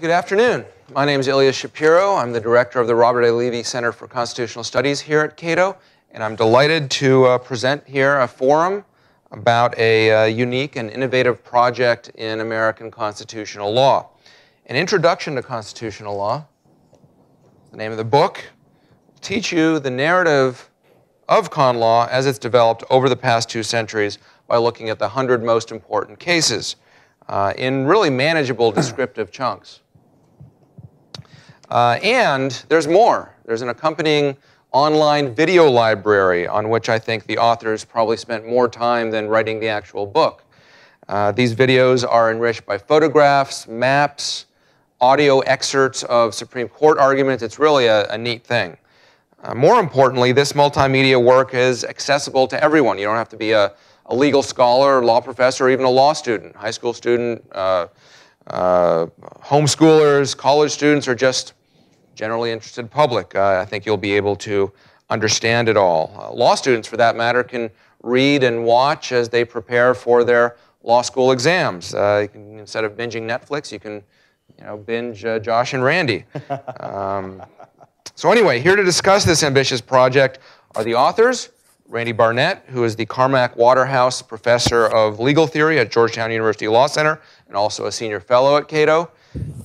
Good afternoon. My name is Ilya Shapiro. I'm the director of the Robert A. Levy Center for Constitutional Studies here at Cato, and I'm delighted to uh, present here a forum about a uh, unique and innovative project in American constitutional law. An Introduction to Constitutional Law, the name of the book, teach you the narrative of con law as it's developed over the past two centuries by looking at the 100 most important cases uh, in really manageable descriptive chunks. Uh, and there's more. There's an accompanying online video library on which I think the authors probably spent more time than writing the actual book. Uh, these videos are enriched by photographs, maps, audio excerpts of Supreme Court arguments. It's really a, a neat thing. Uh, more importantly, this multimedia work is accessible to everyone. You don't have to be a, a legal scholar, law professor, or even a law student, high school student, uh, uh, homeschoolers, college students, or just generally interested public. Uh, I think you'll be able to understand it all. Uh, law students, for that matter, can read and watch as they prepare for their law school exams. Uh, can, instead of binging Netflix, you can you know, binge uh, Josh and Randy. Um, so anyway, here to discuss this ambitious project are the authors, Randy Barnett, who is the Carmack Waterhouse Professor of Legal Theory at Georgetown University Law Center and also a senior fellow at Cato.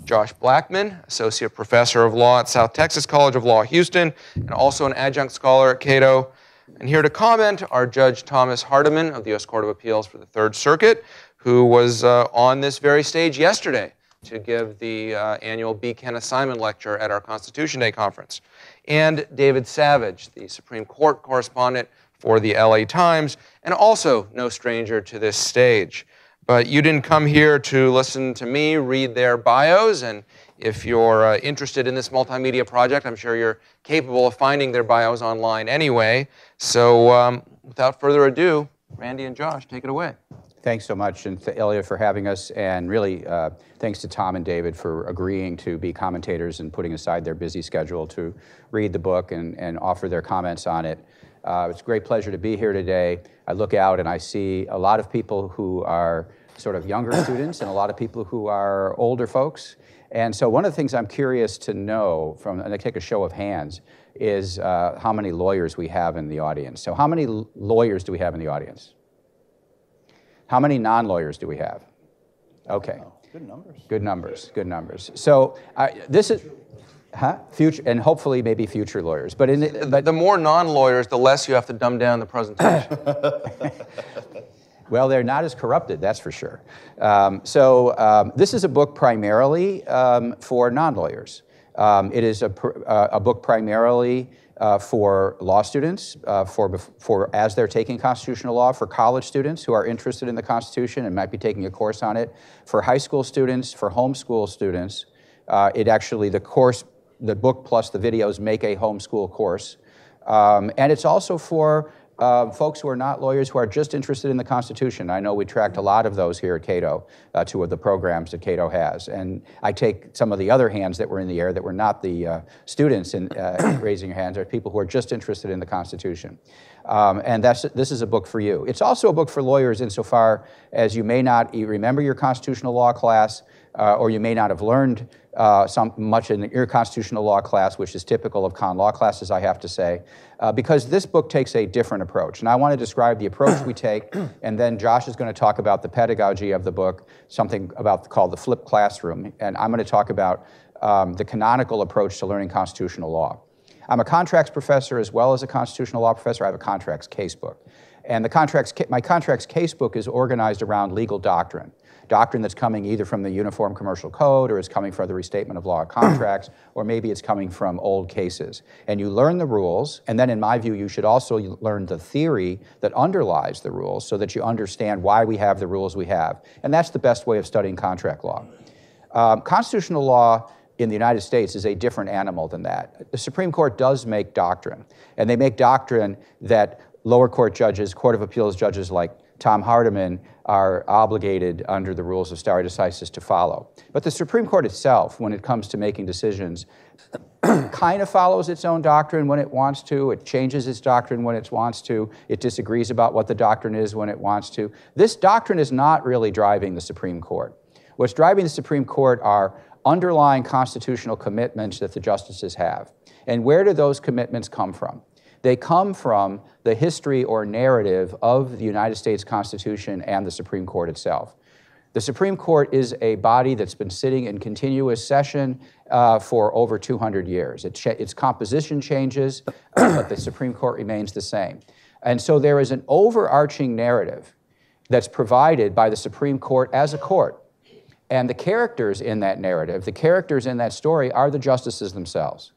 Josh Blackman, Associate Professor of Law at South Texas College of Law, Houston, and also an adjunct scholar at Cato. And here to comment are Judge Thomas Hardiman of the U.S. Court of Appeals for the Third Circuit, who was uh, on this very stage yesterday to give the uh, annual B. Kenneth Simon Lecture at our Constitution Day conference. And David Savage, the Supreme Court correspondent for the LA Times, and also no stranger to this stage. But you didn't come here to listen to me read their bios, and if you're uh, interested in this multimedia project, I'm sure you're capable of finding their bios online anyway. So um, without further ado, Randy and Josh, take it away. Thanks so much, and to Elliot for having us, and really uh, thanks to Tom and David for agreeing to be commentators and putting aside their busy schedule to read the book and, and offer their comments on it. Uh, it's a great pleasure to be here today. I look out and I see a lot of people who are sort of younger students and a lot of people who are older folks. And so one of the things I'm curious to know from, and I take a show of hands, is uh, how many lawyers we have in the audience. So how many l- lawyers do we have in the audience? How many non-lawyers do we have? Okay. Good numbers. Good numbers, good numbers. So uh, this is, huh? Future, and hopefully maybe future lawyers. But in the, But the more non-lawyers, the less you have to dumb down the presentation. Well, they're not as corrupted, that's for sure. Um, so, um, this is a book primarily um, for non lawyers. Um, it is a, pr- uh, a book primarily uh, for law students, uh, for, for as they're taking constitutional law, for college students who are interested in the Constitution and might be taking a course on it, for high school students, for homeschool students. Uh, it actually, the course, the book plus the videos make a homeschool course. Um, and it's also for uh, folks who are not lawyers who are just interested in the Constitution. I know we tracked a lot of those here at Cato, uh, two of the programs that Cato has. And I take some of the other hands that were in the air that were not the uh, students in uh, raising your hands, are people who are just interested in the Constitution. Um, and that's, this is a book for you. It's also a book for lawyers insofar as you may not remember your constitutional law class, uh, or you may not have learned uh, some, much in your constitutional law class, which is typical of con law classes, I have to say, uh, because this book takes a different approach. And I want to describe the approach we take, and then Josh is going to talk about the pedagogy of the book, something about called the flipped classroom, and I'm going to talk about um, the canonical approach to learning constitutional law. I'm a contracts professor as well as a constitutional law professor. I have a contracts casebook. And the contracts, my contracts casebook is organized around legal doctrine doctrine that's coming either from the Uniform Commercial Code or is coming from the Restatement of Law of Contracts, or maybe it's coming from old cases. And you learn the rules, and then in my view, you should also learn the theory that underlies the rules so that you understand why we have the rules we have. And that's the best way of studying contract law. Um, constitutional law in the United States is a different animal than that. The Supreme Court does make doctrine, and they make doctrine that lower court judges, Court of Appeals judges like Tom Hardiman are obligated under the rules of stare decisis to follow. But the Supreme Court itself, when it comes to making decisions, kind of follows its own doctrine when it wants to. It changes its doctrine when it wants to. It disagrees about what the doctrine is when it wants to. This doctrine is not really driving the Supreme Court. What's driving the Supreme Court are underlying constitutional commitments that the justices have. And where do those commitments come from? They come from the history or narrative of the United States Constitution and the Supreme Court itself. The Supreme Court is a body that's been sitting in continuous session uh, for over 200 years. It its composition changes, but the Supreme Court remains the same. And so there is an overarching narrative that's provided by the Supreme Court as a court. And the characters in that narrative, the characters in that story, are the justices themselves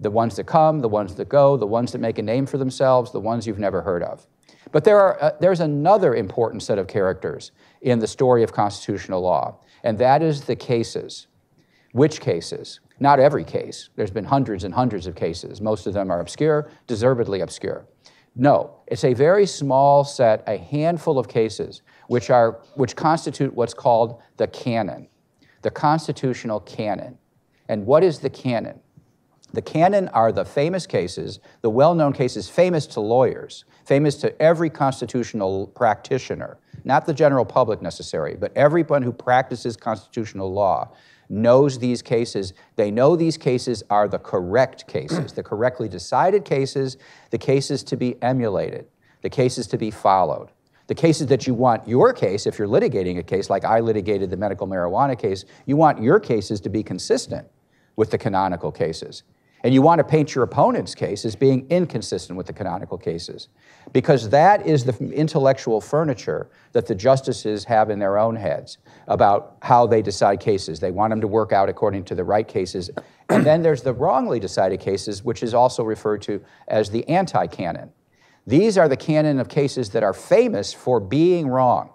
the ones that come, the ones that go, the ones that make a name for themselves, the ones you've never heard of. But there are, uh, there's another important set of characters in the story of constitutional law, and that is the cases. Which cases? Not every case. There's been hundreds and hundreds of cases. Most of them are obscure, deservedly obscure. No, it's a very small set, a handful of cases, which, are, which constitute what's called the canon, the constitutional canon. And what is the canon? The canon are the famous cases, the well known cases famous to lawyers, famous to every constitutional practitioner, not the general public necessarily, but everyone who practices constitutional law knows these cases. They know these cases are the correct cases, the correctly decided cases, the cases to be emulated, the cases to be followed. The cases that you want your case, if you're litigating a case like I litigated the medical marijuana case, you want your cases to be consistent with the canonical cases. And you want to paint your opponent's case as being inconsistent with the canonical cases, because that is the intellectual furniture that the justices have in their own heads about how they decide cases. They want them to work out according to the right cases. And then there's the wrongly decided cases, which is also referred to as the anti canon. These are the canon of cases that are famous for being wrong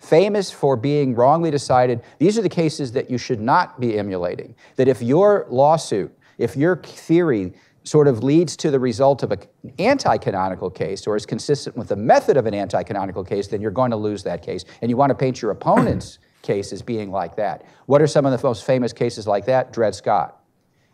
famous for being wrongly decided. These are the cases that you should not be emulating. That if your lawsuit if your theory sort of leads to the result of an anti canonical case or is consistent with the method of an anti canonical case, then you're going to lose that case. And you want to paint your opponent's case as being like that. What are some of the most famous cases like that? Dred Scott,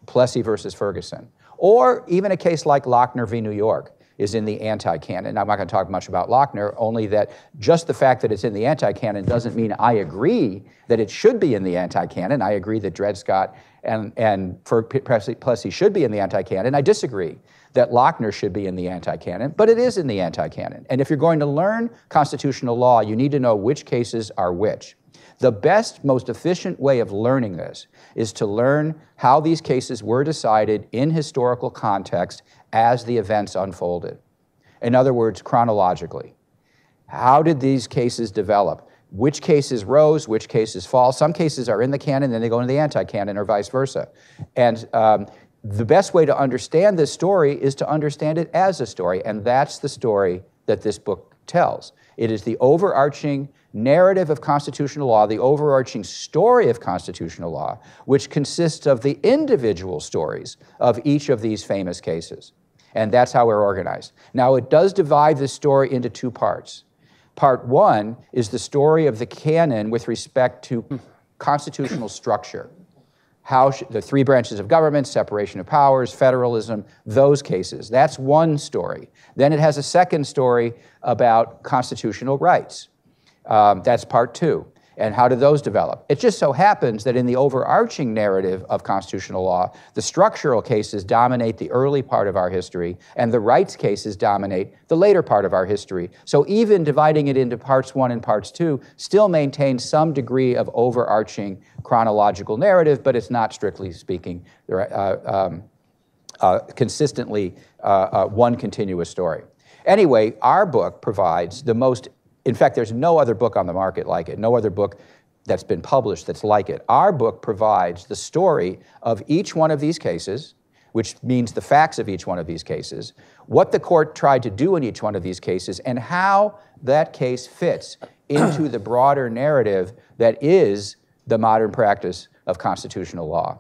Plessy versus Ferguson. Or even a case like Lochner v. New York is in the anti canon. I'm not going to talk much about Lochner, only that just the fact that it's in the anti canon doesn't mean I agree that it should be in the anti canon. I agree that Dred Scott and, and for Plessy should be in the anti-canon. I disagree that Lochner should be in the anti-canon, but it is in the anti-canon. And if you're going to learn constitutional law, you need to know which cases are which. The best, most efficient way of learning this is to learn how these cases were decided in historical context as the events unfolded. In other words, chronologically. How did these cases develop? which cases rose, which cases fall. Some cases are in the canon, then they go into the anti canon, or vice versa. And um, the best way to understand this story is to understand it as a story, and that's the story that this book tells. It is the overarching narrative of constitutional law, the overarching story of constitutional law, which consists of the individual stories of each of these famous cases. And that's how we're organized. Now, it does divide this story into two parts. Part one is the story of the canon with respect to constitutional structure. How the three branches of government, separation of powers, federalism, those cases. That's one story. Then it has a second story about constitutional rights. Um, that's part two. And how do those develop? It just so happens that in the overarching narrative of constitutional law, the structural cases dominate the early part of our history, and the rights cases dominate the later part of our history. So even dividing it into parts one and parts two still maintains some degree of overarching chronological narrative, but it's not, strictly speaking, uh, um, uh, consistently uh, uh, one continuous story. Anyway, our book provides the most in fact, there's no other book on the market like it, no other book that's been published that's like it. Our book provides the story of each one of these cases, which means the facts of each one of these cases, what the court tried to do in each one of these cases, and how that case fits into the broader narrative that is the modern practice of constitutional law.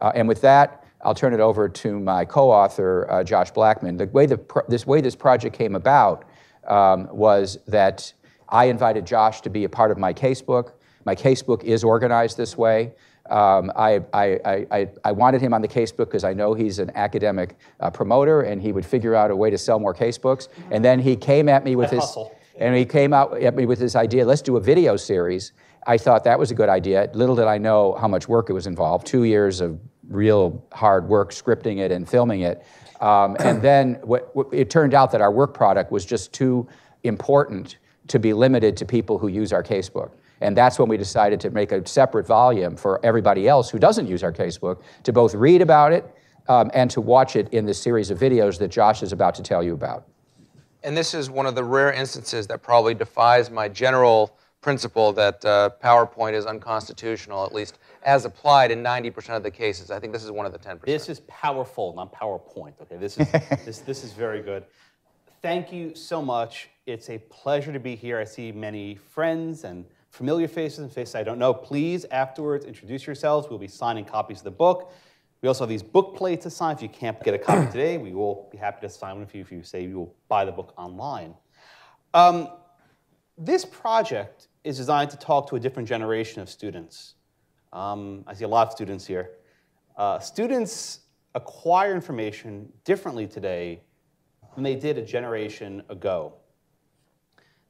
Uh, and with that, I'll turn it over to my co-author, uh, Josh Blackman. The way the pro- this way this project came about um, was that I invited Josh to be a part of my casebook. My casebook is organized this way. Um, I, I, I, I, wanted him on the casebook because I know he's an academic uh, promoter and he would figure out a way to sell more casebooks. And then he came at me with his, and he came out at me with this idea, let's do a video series. I thought that was a good idea. Little did I know how much work it was involved. Two years of real hard work scripting it and filming it. Um, and then what, what, it turned out that our work product was just too important to be limited to people who use our casebook. And that's when we decided to make a separate volume for everybody else who doesn't use our casebook to both read about it um, and to watch it in this series of videos that Josh is about to tell you about. And this is one of the rare instances that probably defies my general principle that uh, PowerPoint is unconstitutional, at least as applied in 90% of the cases. I think this is one of the 10%. This is powerful, not PowerPoint. Okay, this is this this is very good. Thank you so much. It's a pleasure to be here. I see many friends and familiar faces and faces I don't know. Please, afterwards, introduce yourselves. We'll be signing copies of the book. We also have these book plates to sign. If you can't get a copy today, we will be happy to sign one for you if you say you will buy the book online. Um, this project is designed to talk to a different generation of students. Um, I see a lot of students here. Uh, students acquire information differently today than they did a generation ago.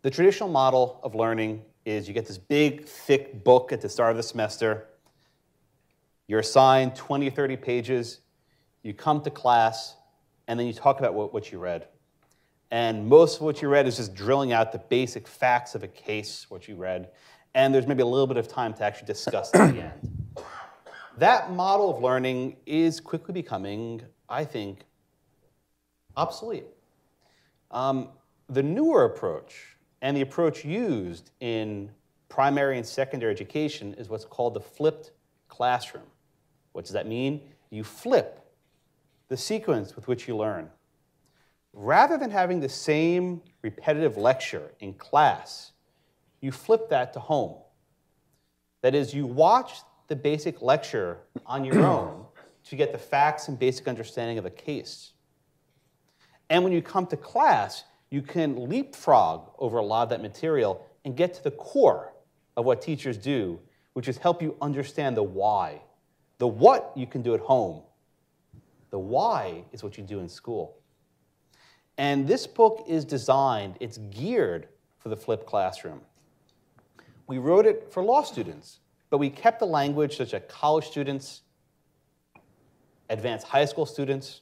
The traditional model of learning is you get this big, thick book at the start of the semester. You're assigned 20 or 30 pages. You come to class, and then you talk about what, what you read. And most of what you read is just drilling out the basic facts of a case, what you read. And there's maybe a little bit of time to actually discuss at the end. That model of learning is quickly becoming, I think, obsolete. Um, the newer approach and the approach used in primary and secondary education is what's called the flipped classroom. What does that mean? You flip the sequence with which you learn. Rather than having the same repetitive lecture in class, you flip that to home. That is, you watch the basic lecture on your own to get the facts and basic understanding of a case. And when you come to class, you can leapfrog over a lot of that material and get to the core of what teachers do, which is help you understand the why. The what you can do at home. The why is what you do in school. And this book is designed, it's geared for the flipped classroom. We wrote it for law students, but we kept the language such that college students, advanced high school students,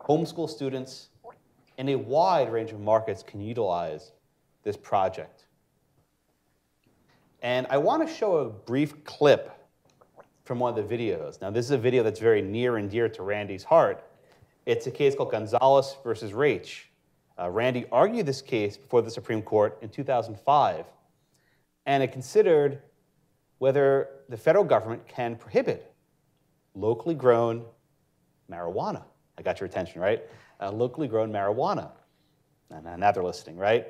homeschool students, and a wide range of markets can utilize this project. And I want to show a brief clip from one of the videos. Now, this is a video that's very near and dear to Randy's heart it's a case called Gonzalez versus Raich. Uh, Randy argued this case before the Supreme Court in 2005, and it considered whether the federal government can prohibit locally grown marijuana. I got your attention, right? Uh, locally grown marijuana. And now they're listening, right?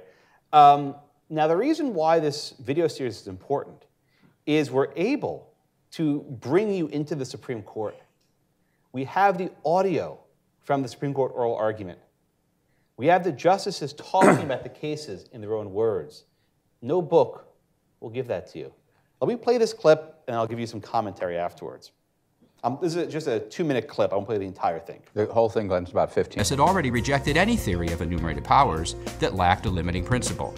Um, now, the reason why this video series is important is we're able to bring you into the Supreme Court. We have the audio from the Supreme Court oral argument. We have the justices talking about the cases in their own words. No book will give that to you. Let me play this clip, and I'll give you some commentary afterwards. Um, this is just a two-minute clip. I won't play the entire thing. The whole thing runs about 15. Has had already rejected any theory of enumerated powers that lacked a limiting principle.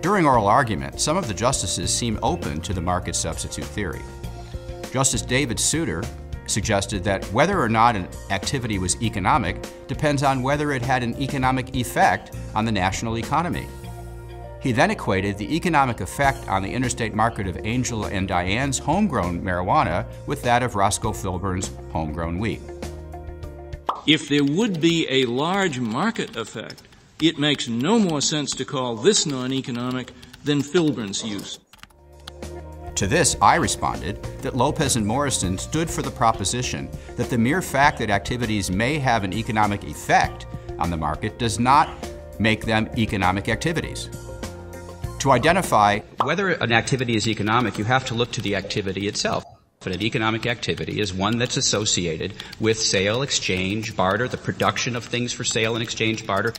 During oral argument, some of the justices seemed open to the market substitute theory. Justice David Souter suggested that whether or not an activity was economic depends on whether it had an economic effect on the national economy. He then equated the economic effect on the interstate market of Angel and Diane's homegrown marijuana with that of Roscoe Filburn's homegrown wheat. If there would be a large market effect, it makes no more sense to call this non economic than Filburn's use. To this, I responded that Lopez and Morrison stood for the proposition that the mere fact that activities may have an economic effect on the market does not make them economic activities. To identify whether an activity is economic, you have to look to the activity itself. But an economic activity is one that's associated with sale, exchange, barter, the production of things for sale and exchange, barter.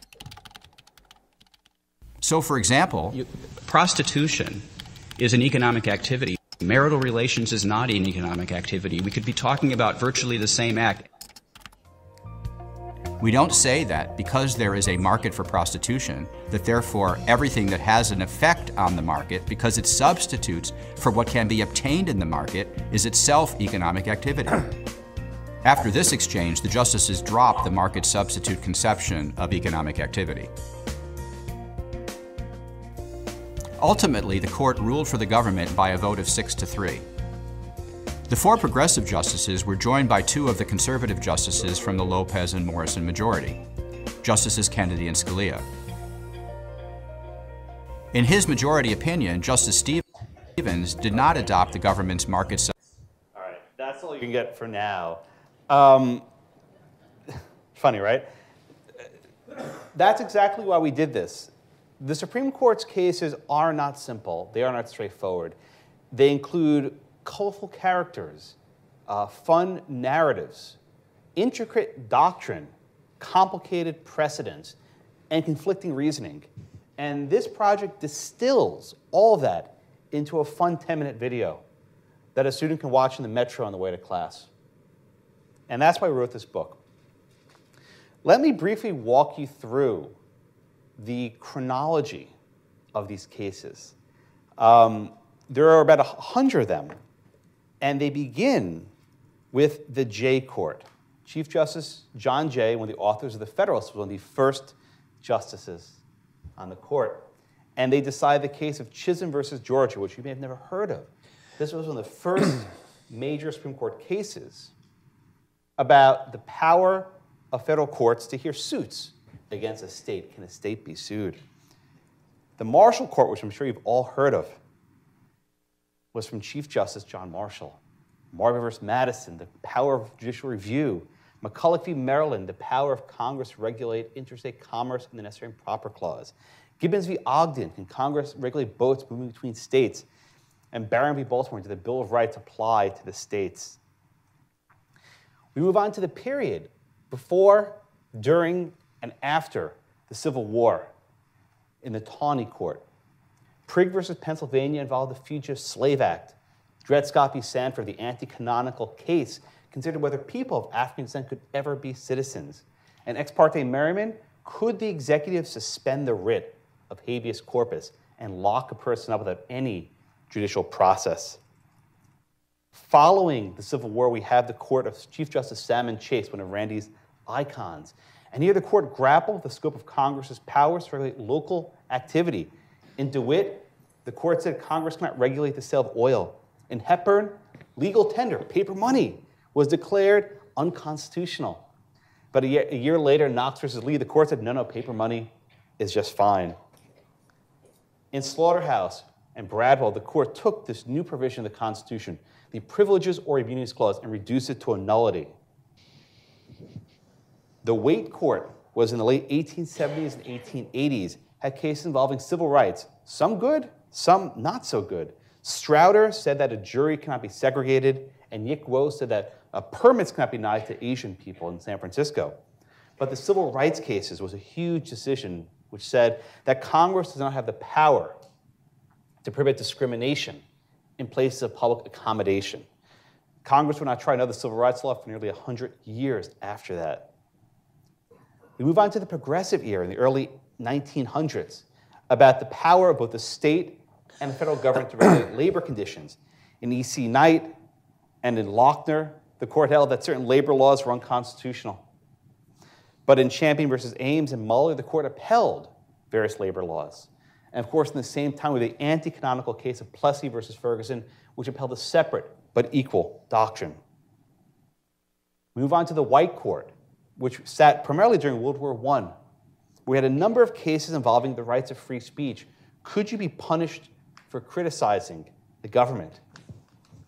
So, for example, you, prostitution is an economic activity. Marital relations is not an economic activity. We could be talking about virtually the same act. We don't say that because there is a market for prostitution, that therefore everything that has an effect on the market, because it substitutes for what can be obtained in the market, is itself economic activity. After this exchange, the justices dropped the market substitute conception of economic activity. Ultimately, the court ruled for the government by a vote of six to three. The four progressive justices were joined by two of the conservative justices from the Lopez and Morrison majority, Justices Kennedy and Scalia. In his majority opinion, Justice Stevens did not adopt the government's market. All right, that's all you can get for now. Um, funny, right? That's exactly why we did this. The Supreme Court's cases are not simple, they are not straightforward. They include colorful characters, uh, fun narratives, intricate doctrine, complicated precedents, and conflicting reasoning. And this project distills all that into a fun 10 minute video that a student can watch in the metro on the way to class. And that's why I wrote this book. Let me briefly walk you through the chronology of these cases. Um, there are about a hundred of them, and they begin with the Jay Court. Chief Justice John Jay, one of the authors of the Federalist, was one of the first justices on the court. And they decide the case of Chisholm versus Georgia, which you may have never heard of. This was one of the first major Supreme Court cases about the power of federal courts to hear suits against a state. Can a state be sued? The Marshall Court, which I'm sure you've all heard of, was from Chief Justice John Marshall. Marbury versus Madison, the power of judicial review. McCulloch v. Maryland, the power of Congress to regulate interstate commerce and the necessary and proper clause. Gibbons v. Ogden, can Congress regulate boats moving between states? And Barron v. Baltimore, do the Bill of Rights apply to the states? We move on to the period before, during, and after the Civil War in the Taney Court. Prigg versus Pennsylvania involved the Fugitive Slave Act. Dred Scott v. Sandford, the anti canonical case, considered whether people of African descent could ever be citizens. And ex parte Merryman, could the executive suspend the writ of habeas corpus and lock a person up without any judicial process? Following the Civil War, we have the court of Chief Justice Salmon Chase, one of Randy's icons. And here the court grappled with the scope of Congress's powers to regulate local activity. In DeWitt, the court said Congress cannot regulate the sale of oil. In Hepburn, legal tender, paper money, was declared unconstitutional. But a year, a year later, Knox versus Lee, the court said, no, no, paper money is just fine. In Slaughterhouse and Bradwell, the court took this new provision of the Constitution, the Privileges or Immunities Clause, and reduced it to a nullity. The Waite Court was in the late 1870s and 1880s, had cases involving civil rights, some good, some not so good. Strauder said that a jury cannot be segregated, and Yick Wo said that uh, permits cannot be denied to Asian people in San Francisco. But the civil rights cases was a huge decision which said that Congress does not have the power to prohibit discrimination in places of public accommodation. Congress would not try another civil rights law for nearly 100 years after that. We move on to the progressive era in the early 1900s about the power of both the state and the federal government to regulate labor conditions. In E.C. Knight and in Lochner, the court held that certain labor laws were unconstitutional. But in Champion versus Ames and Muller, the court upheld various labor laws. And of course, in the same time, with the anti canonical case of Plessy versus Ferguson, which upheld a separate but equal doctrine. We move on to the White Court, which sat primarily during World War I. We had a number of cases involving the rights of free speech. Could you be punished for criticizing the government?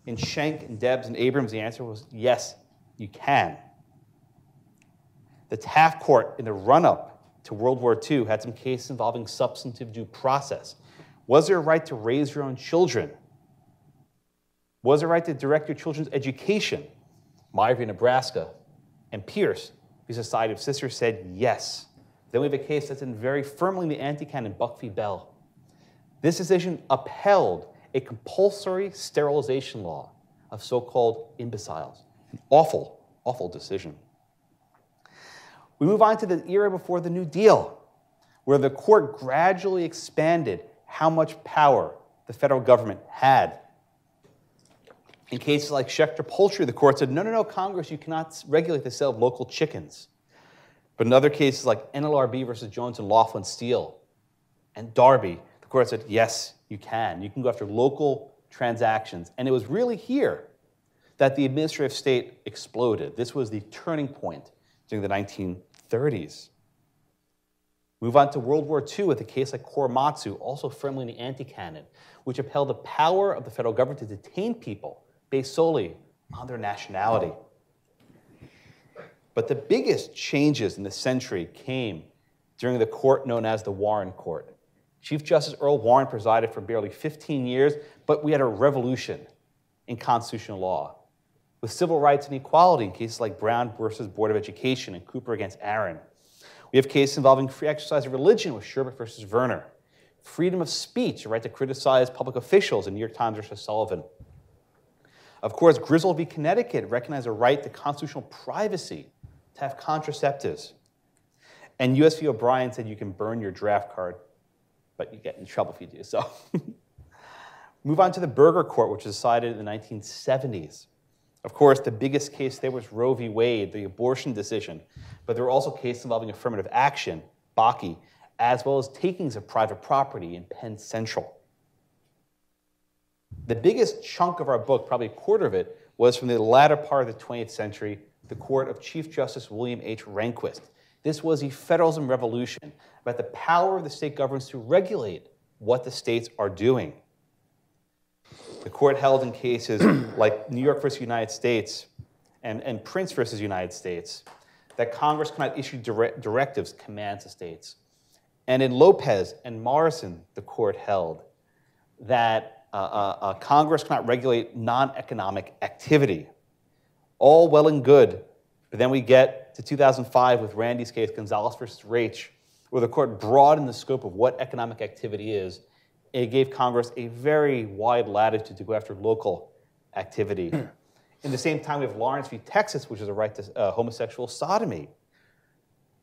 In Schenck and Debs and Abrams, the answer was yes, you can. The Taft Court, in the run up to World War II, had some cases involving substantive due process. Was there a right to raise your own children? Was there a right to direct your children's education? Meyer, Nebraska, and Pierce, the Society of Sisters, said yes. Then we have a case that's in very firmly in the anti-canon, Buck v. Bell. This decision upheld a compulsory sterilization law of so-called imbeciles. An awful, awful decision. We move on to the era before the New Deal, where the court gradually expanded how much power the federal government had. In cases like Schechter Poultry, the court said, no, no, no, Congress, you cannot regulate the sale of local chickens. But in other cases like NLRB versus Jones and Laughlin Steel and Darby, the court said, yes, you can. You can go after local transactions. And it was really here that the administrative state exploded. This was the turning point during the 1930s. Move on to World War II with a case like Korematsu, also firmly in the anti-canon, which upheld the power of the federal government to detain people based solely on their nationality. But the biggest changes in the century came during the court known as the Warren Court. Chief Justice Earl Warren presided for barely 15 years, but we had a revolution in constitutional law. With civil rights and equality in cases like Brown versus Board of Education and Cooper against Aaron. We have cases involving free exercise of religion with Sherbert versus Verner. Freedom of speech, the right to criticize public officials in New York Times versus Sullivan. Of course, Griswold v. Connecticut recognized a right to constitutional privacy to have contraceptives. And US v. O'Brien said you can burn your draft card, but you get in trouble if you do so. Move on to the Burger Court, which was decided in the 1970s. Of course, the biggest case there was Roe v. Wade, the abortion decision, but there were also cases involving affirmative action, Bakke, as well as takings of private property in Penn Central. The biggest chunk of our book, probably a quarter of it, was from the latter part of the 20th century, the court of Chief Justice William H. Rehnquist. This was a federalism revolution about the power of the state governments to regulate what the states are doing. The court held in cases like New York versus United States and, and Printz versus United States that Congress cannot issue dire- directives, commands to states. And in Lopez and Morrison, the court held that uh, uh, uh, Congress cannot regulate non economic activity. All well and good, but then we get to 2005 with Randy's case, Gonzales versus Raich, where the court broadened the scope of what economic activity is. It gave Congress a very wide latitude to go after local activity. In the same time, we have Lawrence v. Texas, which is a right to uh, homosexual sodomy,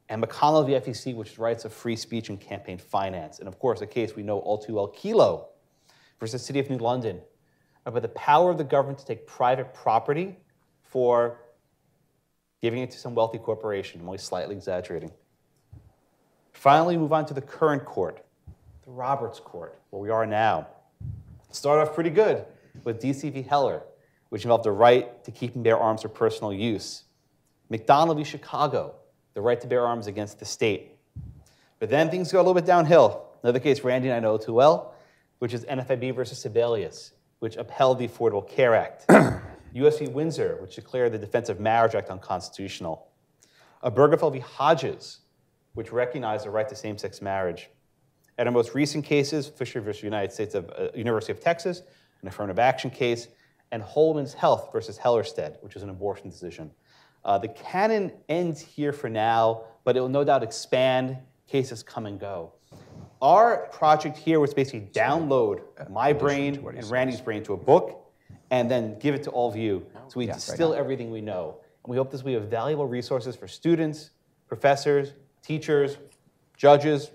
and McConnell v. FEC, which is rights of free speech and campaign finance. And of course, a case we know all too well, Kelo versus City of New London, about the power of the government to take private property for giving it to some wealthy corporation. I'm only slightly exaggerating. Finally, move on to the current court, the Roberts Court, where we are now. Start off pretty good with DC v. Heller, which involved the right to keep and bear arms for personal use. McDonald v. Chicago, the right to bear arms against the state. But then things go a little bit downhill. Another case Randy and I know too well, which is NFIB versus Sebelius, which upheld the Affordable Care Act. US v. Windsor, which declared the Defense of Marriage Act unconstitutional. Obergefell v. Hodges, which recognized the right to same-sex marriage. And our most recent cases, Fisher versus United States of uh, University of Texas, an affirmative action case, and Whole Woman's Health versus Hellerstedt, which is an abortion decision. Uh, the canon ends here for now, but it will no doubt expand. Cases come and go. Our project here was basically download my brain and Randy's brain to a book, and then give it to all of you. So we Yeah, right distill everything we know. And we hope this will be a valuable resources for students, professors, teachers, judges,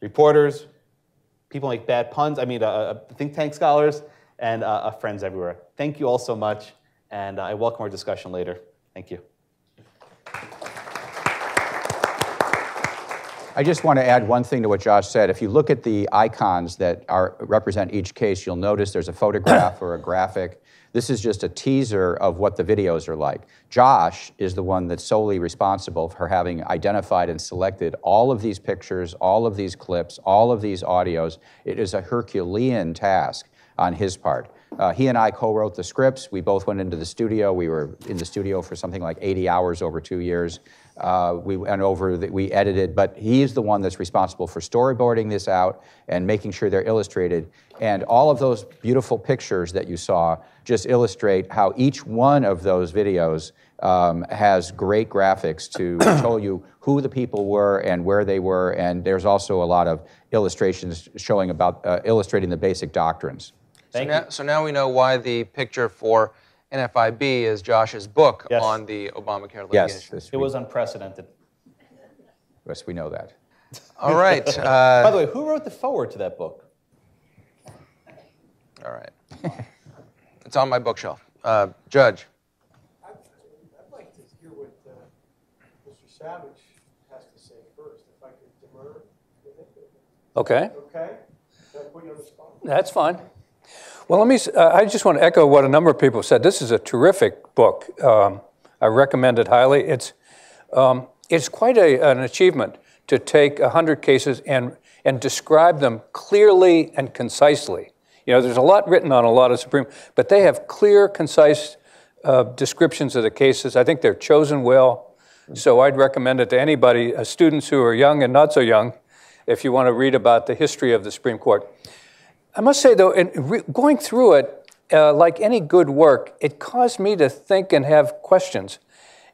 reporters, people make bad puns, I mean, uh, uh, think tank scholars, and uh, uh, friends everywhere. Thank you all so much, and uh, I welcome our discussion later. Thank you. I just want to add one thing to what Josh said. If you look at the icons that are, represent each case, you'll notice there's a photograph or a graphic. This is just a teaser of what the videos are like. Josh is the one that's solely responsible for having identified and selected all of these pictures, all of these clips, all of these audios. It is a Herculean task on his part. Uh, he and I co-wrote the scripts. We both went into the studio. We were in the studio for something like 80 hours over two years. Uh, we went over, the, we edited, but he's the one that's responsible for storyboarding this out and making sure they're illustrated. And all of those beautiful pictures that you saw just illustrate how each one of those videos um, has great graphics to show you who the people were and where they were. And there's also a lot of illustrations showing about uh, illustrating the basic doctrines. So Thank now, you. so now we know why the picture for NFIB is Josh's book Yes. on the Obamacare litigation. Yes, this It was unprecedented. Yes, we know that. All right. Uh, By the way, who wrote the foreword to that book? all right. It's on my bookshelf. Uh, Judge. I'd I'd like to hear what uh, Mr. Savage has to say first, if I could demur. Okay, Okay? Put you on the spot? that's fine. Well, let me, uh, I just want to echo what a number of people said. This is a terrific book. Um, I recommend it highly. It's, um, it's quite a, an achievement to take 100 cases and, and describe them clearly and concisely. You know, there's a lot written on a lot of Supreme, but they have clear, concise uh, descriptions of the cases. I think they're chosen well. So I'd recommend it to anybody, uh, students who are young and not so young, if you want to read about the history of the Supreme Court. I must say, though, in going through it, uh, like any good work, it caused me to think and have questions.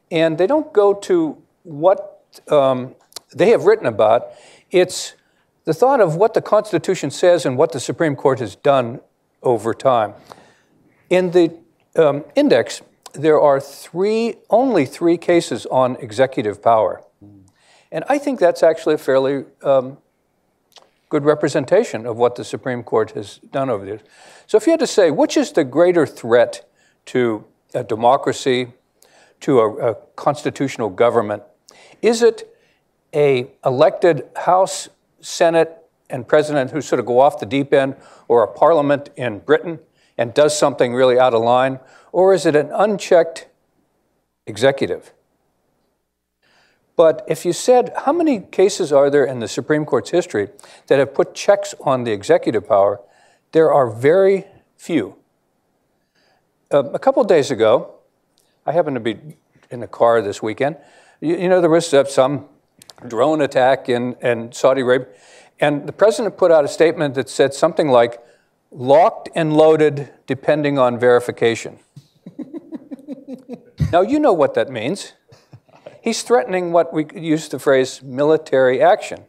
And they don't go to what um, they have written about, it's the thought of what the Constitution says and what the Supreme Court has done over time. In the um, index, there are three, only three cases on executive power. And I think that's actually a fairly um, good representation of what the Supreme Court has done over the years. So if you had to say, which is the greater threat to a democracy, to a, a constitutional government, is it a elected House, Senate, and President who sort of go off the deep end, or a parliament in Britain and does something really out of line, or is it an unchecked executive? But if you said, how many cases are there in the Supreme Court's history that have put checks on the executive power? There are very few. Um, a couple days ago, I happened to be in the car this weekend. You, you know, there was some drone attack in, in Saudi Arabia, and the president put out a statement that said something like, locked and loaded depending on verification. now, you know what that means. He's threatening what we use the phrase military action.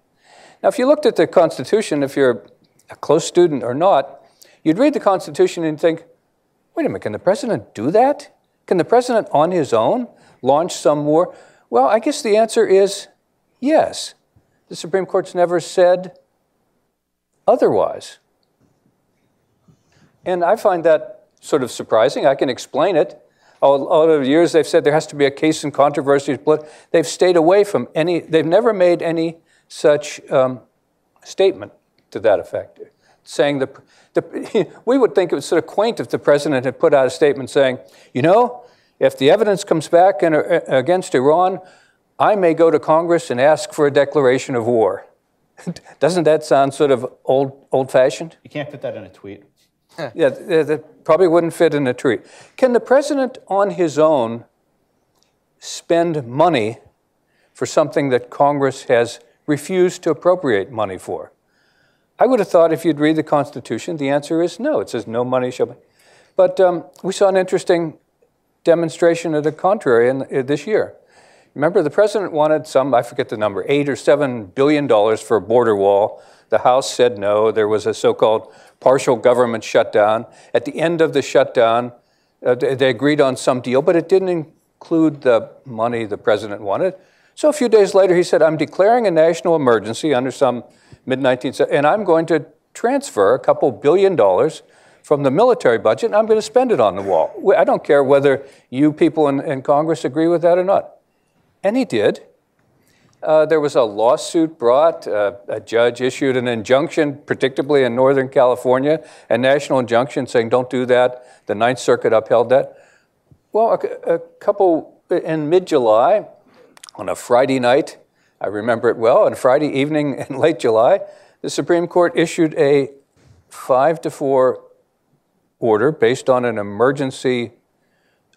Now, if you looked at the Constitution, if you're a close student or not, you'd read the Constitution and think, wait a minute, can the president do that? Can the president on his own launch some war? Well, I guess the answer is yes. The Supreme Court's never said otherwise. And I find that sort of surprising. I can explain it. All, all of the years they've said there has to be a case in controversy. They've stayed away from any, they've never made any such um, statement to that effect, saying the, the, we would think it was sort of quaint if the president had put out a statement saying, you know, if the evidence comes back in, uh, against Iran, I may go to Congress and ask for a declaration of war. Doesn't that sound sort of old, old-fashioned? You can't fit that in a tweet. Yeah, th- that probably wouldn't fit in a tweet. Can the president on his own spend money for something that Congress has refused to appropriate money for? I would have thought if you'd read the Constitution, the answer is no. It says no money shall be. But um, we saw an interesting demonstration of the contrary in, uh, this year. Remember, the president wanted some, I forget the number, eight or seven billion dollars for a border wall. The House said no. There was a so called partial government shutdown. At the end of the shutdown, uh, they agreed on some deal, but it didn't include the money the president wanted. So a few days later, he said, I'm declaring a national emergency under some mid 19th, and I'm going to transfer a couple billion dollars from the military budget, and I'm going to spend it on the wall. I don't care whether you people in, in Congress agree with that or not. And he did. Uh, there was a lawsuit brought. Uh, a judge issued an injunction, predictably in Northern California, a national injunction saying don't do that. The Ninth Circuit upheld that. Well, a, a couple in mid July, on a Friday night, I remember it well, on a Friday evening in late July, the Supreme Court issued a five to four order based on an emergency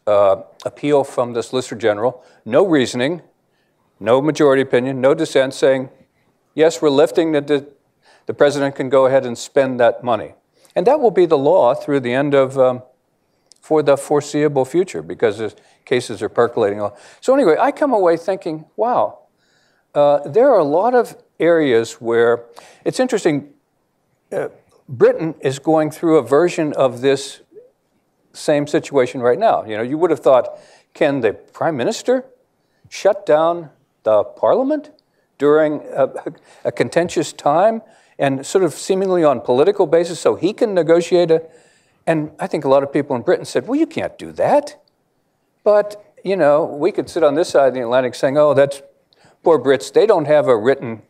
uh, appeal from the Solicitor General, no reasoning, no majority opinion, no dissent, saying, yes, we're lifting that the, the president can go ahead and spend that money. And that will be the law through the end of, um, for the foreseeable future, because cases are percolating. So, anyway, I come away thinking, wow, uh, there are a lot of areas where it's interesting. Uh, Britain is going through a version of this same situation right now. You know, you would have thought, can the prime minister shut down the parliament during a, a contentious time and sort of seemingly on political basis so he can negotiate a. And I think a lot of people in Britain said, well, you can't do that. But, you know, we could sit on this side of the Atlantic saying, oh, that's poor Brits. They don't have a written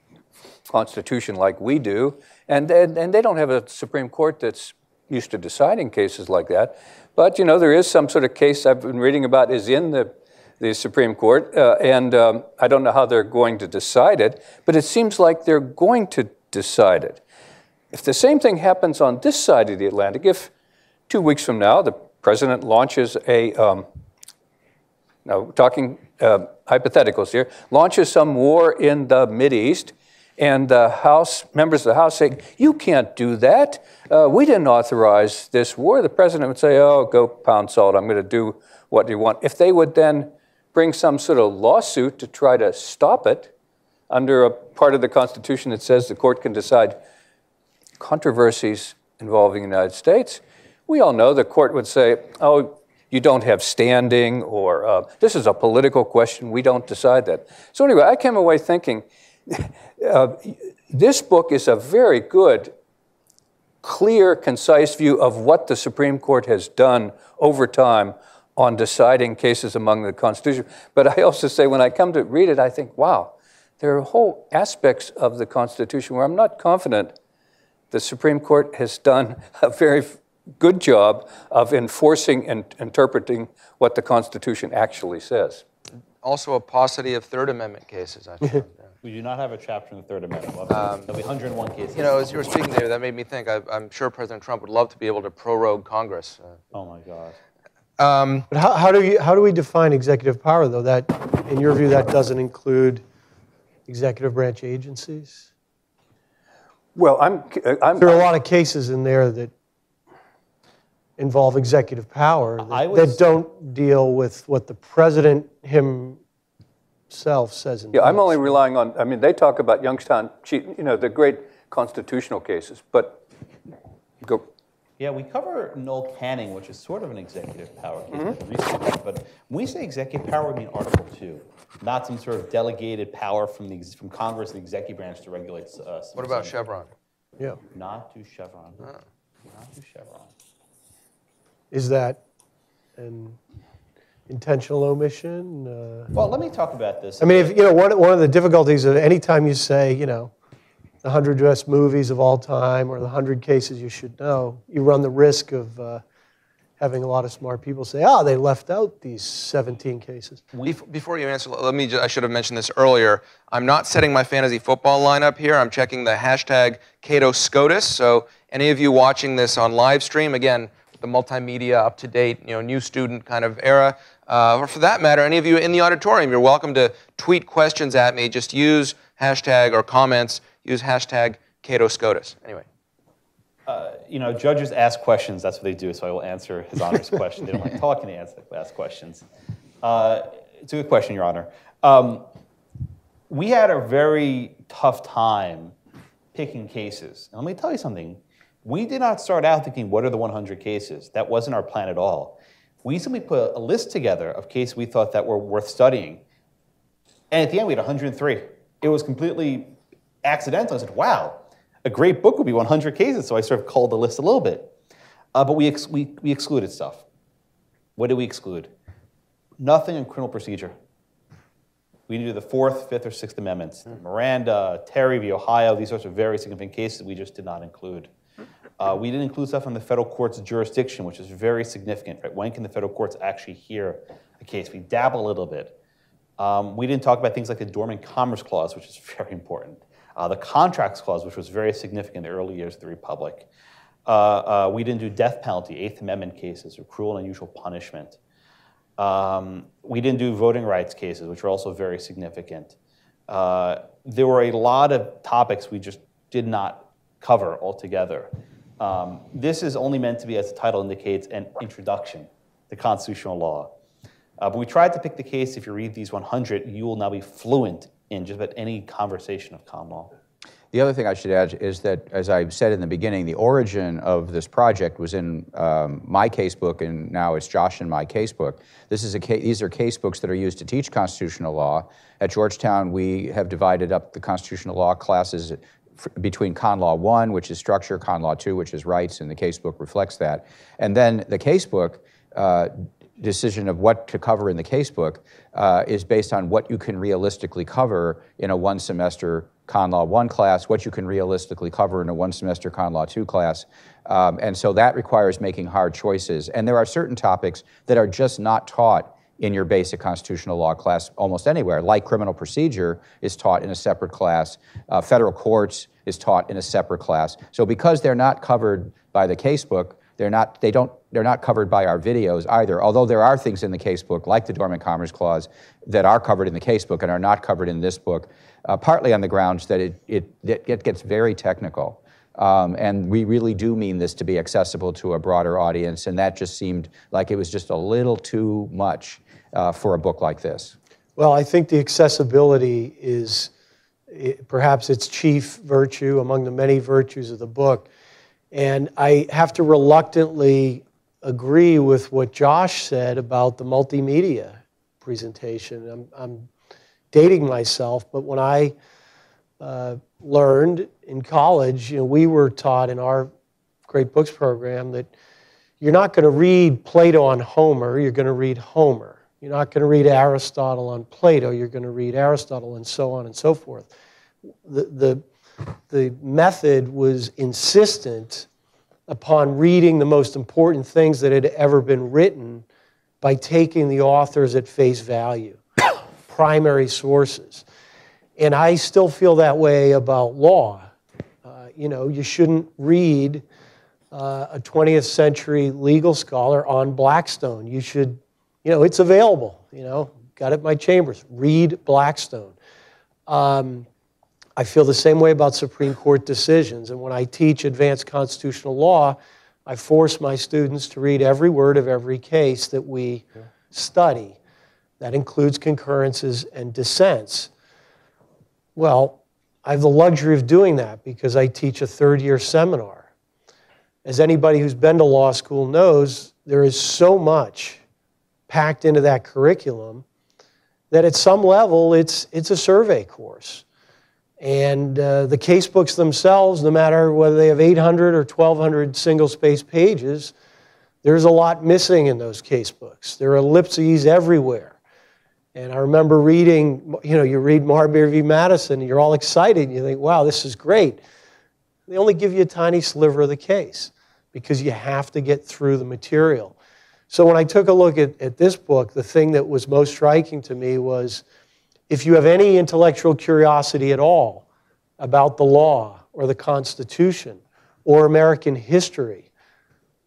constitution like we do, and, and, and they don't have a Supreme Court that's used to deciding cases like that. But, you know, there is some sort of case I've been reading about is in the, the Supreme Court, uh, and um, I don't know how they're going to decide it, but it seems like they're going to decide it. If the same thing happens on this side of the Atlantic, if two weeks from now the president launches a, um, now talking uh, hypotheticals here, launches some war in the East, and the House members of the House say, "You can't do that. Uh, we didn't authorize this war." The president would say, "Oh, go pound salt. I'm going to do what you want." If they would then bring some sort of lawsuit to try to stop it under a part of the Constitution that says the court can decide controversies involving the United States, we all know the court would say, "Oh." you don't have standing, or uh, this is a political question, we don't decide that. So, anyway, I came away thinking uh, this book is a very good, clear, concise view of what the Supreme Court has done over time on deciding cases among the Constitution. But I also say, when I come to read it, I think, wow, there are whole aspects of the Constitution where I'm not confident the Supreme Court has done a very good job of enforcing and interpreting what the Constitution actually says. Also, a paucity of Third Amendment cases. I found. We do not have a chapter in the Third Amendment. We'll have- There'll be 101 cases. You know, as you were speaking there, that made me think. I, I'm sure President Trump would love to be able to prorogue Congress. Uh, Oh, my God. But how, how do you, how do we define executive power, though? That, in your view, that doesn't include executive branch agencies? Well, I'm, I'm, There are a lot of cases in there that involve executive power that, was- that don't deal with what the president himself says. and Yeah, I'm only relying on, I mean, they talk about Youngstown, you know, the great constitutional cases, but go, Yeah, we cover Noel Canning, which is sort of an executive power case, recently, but when we say executive power, we mean Article 2, not some sort of delegated power from the, from Congress the executive branch to regulate uh, what about civil Chevron? Yeah. Not to Chevron. Not to Chevron. Is that an intentional omission? Uh, Well, let me talk about this. I mean, if, you know, one, one of the difficulties of any time you say, you know, the 100 best movies of all time or the 100 cases you should know, you run the risk of uh, having a lot of smart people say, oh, they left out these 17 cases. Before you answer, let me. Just, I should have mentioned this earlier. I'm not setting my fantasy football lineup here. I'm checking the hashtag Cato SCOTUS. So any of you watching this on live stream, again, the multimedia, up to date, you know, new student kind of era, uh, or for that matter, any of you in the auditorium, you're welcome to tweet questions at me. Just use hashtag or comments. Use hashtag Cato SCOTUS. Anyway. you know, judges ask questions. That's what they do. So I will answer His Honor's question. They don't like talking to answer, ask questions. Uh, it's a good question, Your Honor. Um, we had a very tough time picking cases. And let me tell you something. We did not start out thinking, what are the 100 cases? That wasn't our plan at all. We simply put a list together of cases we thought that were worth studying. And at the end, we had 103. It was completely accidental. I said, wow, a great book would be 100 cases. So I sort of called the list a little bit. Uh, but we, ex- we, we excluded stuff. What did we exclude? Nothing in criminal procedure. We do the Fourth, Fifth, or Sixth Amendments. Miranda, Terry v. Ohio, these sorts of very significant cases we just did not include. Uh, we didn't include stuff on the federal court's jurisdiction, which is very significant. Right? When can the federal courts actually hear a case? We dabble a little bit. Um, we didn't talk about things like the Dormant Commerce Clause, which is very important. Uh, the Contracts Clause, which was very significant in the early years of the Republic. Uh, uh, we didn't do death penalty, Eighth Amendment cases, or cruel and unusual punishment. Um, we didn't do voting rights cases, which were also very significant. Uh, there were a lot of topics we just did not cover altogether. Um, this is only meant to be, as the title indicates, an introduction to constitutional law. Uh, but we tried to pick the case, if you read these 100, you will now be fluent in just about any conversation of common law. the other thing I should add is that, as I said in the beginning, the origin of this project was in um, my casebook, and now it's Josh and my casebook. This is a ca- these are casebooks that are used to teach constitutional law. At Georgetown, we have divided up the constitutional law classes between Con Law 1, which is structure, Con Law 2, which is rights, and the casebook reflects that. And then the casebook uh, decision of what to cover in the casebook uh, is based on what you can realistically cover in a one semester Con Law 1 class, what you can realistically cover in a one semester Con Law 2 class. Um, and so that requires making hard choices. And there are certain topics that are just not taught in your basic constitutional law class almost anywhere, like criminal procedure is taught in a separate class, uh, federal courts is taught in a separate class. So because they're not covered by the casebook, they're not, they don't, they're not covered by our videos either, although there are things in the casebook, like the Dormant Commerce Clause, that are covered in the casebook and are not covered in this book, uh, partly on the grounds that it, it, it gets very technical. Um, and we really do mean this to be accessible to a broader audience, and that just seemed like it was just a little too much uh, for a book like this. Well, I think the accessibility is it, perhaps its chief virtue among the many virtues of the book. And I have to reluctantly agree with what Josh said about the multimedia presentation. I'm, I'm dating myself, but when I uh, learned in college, you know, we were taught in our Great Books program that you're not going to read Plato on Homer, you're going to read Homer. You're not going to read Aristotle on Plato, you're going to read Aristotle, and so on and so forth. The, the, the method was insistent upon reading the most important things that had ever been written by taking the authors at face value, primary sources. And I still feel that way about law. Uh, you know, you shouldn't read uh, a 20th century legal scholar on Blackstone. You should, you know, it's available, you know, got it in my chambers. Read Blackstone. Um, I feel the same way about Supreme Court decisions. And when I teach advanced constitutional law, I force my students to read every word of every case that we yeah. study. That includes concurrences and dissents. Well, I have the luxury of doing that because I teach a third year seminar. As anybody who's been to law school knows, there is so much packed into that curriculum that at some level it's, it's a survey course. And uh, the casebooks themselves, no matter whether they have 800 or 1,200 single space pages, there's a lot missing in those casebooks. There are ellipses everywhere. And I remember reading, you know, you read Marbury v. Madison, and you're all excited, and you think, wow, this is great. They only give you a tiny sliver of the case because you have to get through the material. So when I took a look at, at this book, the thing that was most striking to me was if you have any intellectual curiosity at all about the law or the Constitution or American history,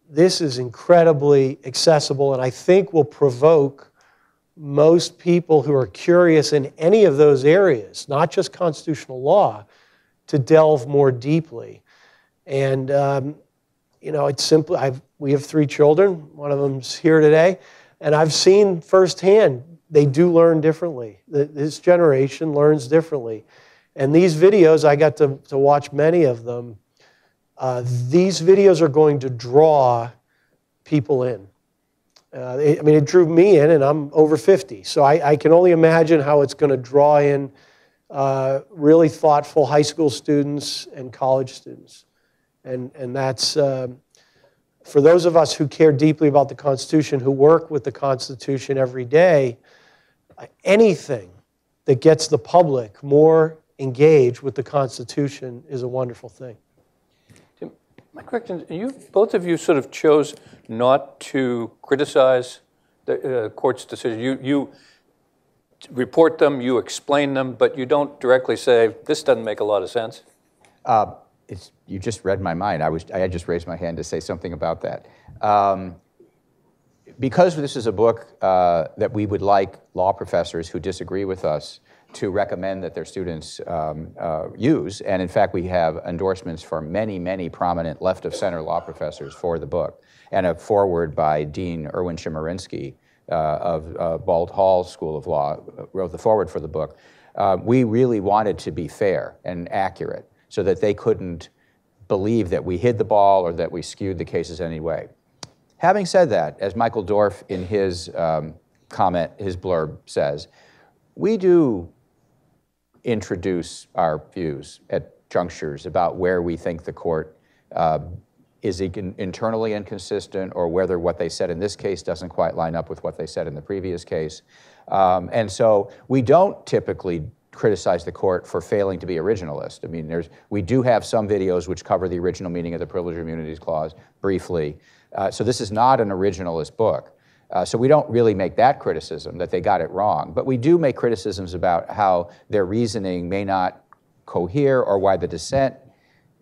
this is incredibly accessible and I think will provoke most people who are curious in any of those areas, not just constitutional law, to delve more deeply. And, um, you know, it's simply, I've, we have three children, one of them's here today, and I've seen firsthand they do learn differently. This generation learns differently. And these videos, I got to, to watch many of them. Uh, these videos are going to draw people in. Uh, it, I mean, it drew me in, and I'm over 50. So I, I can only imagine how it's going to draw in uh, really thoughtful high school students and college students. And, and that's, uh, for those of us who care deeply about the Constitution, who work with the Constitution every day, anything that gets the public more engaged with the Constitution is a wonderful thing. Tim, my question you both of you sort of chose not to criticize the uh, court's decision. You, you report them, you explain them, but you don't directly say, this doesn't make a lot of sense. Uh, you just read my mind. I, was, I had just raised my hand to say something about that. Um, because this is a book uh, that we would like law professors who disagree with us to recommend that their students um, uh, use, and in fact, we have endorsements from many, many prominent left of center law professors for the book, and a foreword by Dean Erwin Chemerinsky uh, of uh, Boalt Hall School of Law uh, wrote the foreword for the book. Uh, we really wanted to be fair and accurate. So that they couldn't believe that we hid the ball or that we skewed the cases anyway. Having said that, as Michael Dorf in his um, comment, his blurb says, we do introduce our views at junctures about where we think the court uh, is internally inconsistent or whether what they said in this case doesn't quite line up with what they said in the previous case. Um, and so we don't typically criticize the court for failing to be originalist. I mean, there's, we do have some videos which cover the original meaning of the Privilege Immunities Clause briefly. Uh, so this is not an originalist book. Uh, so we don't really make that criticism that they got it wrong, but we do make criticisms about how their reasoning may not cohere or why the dissent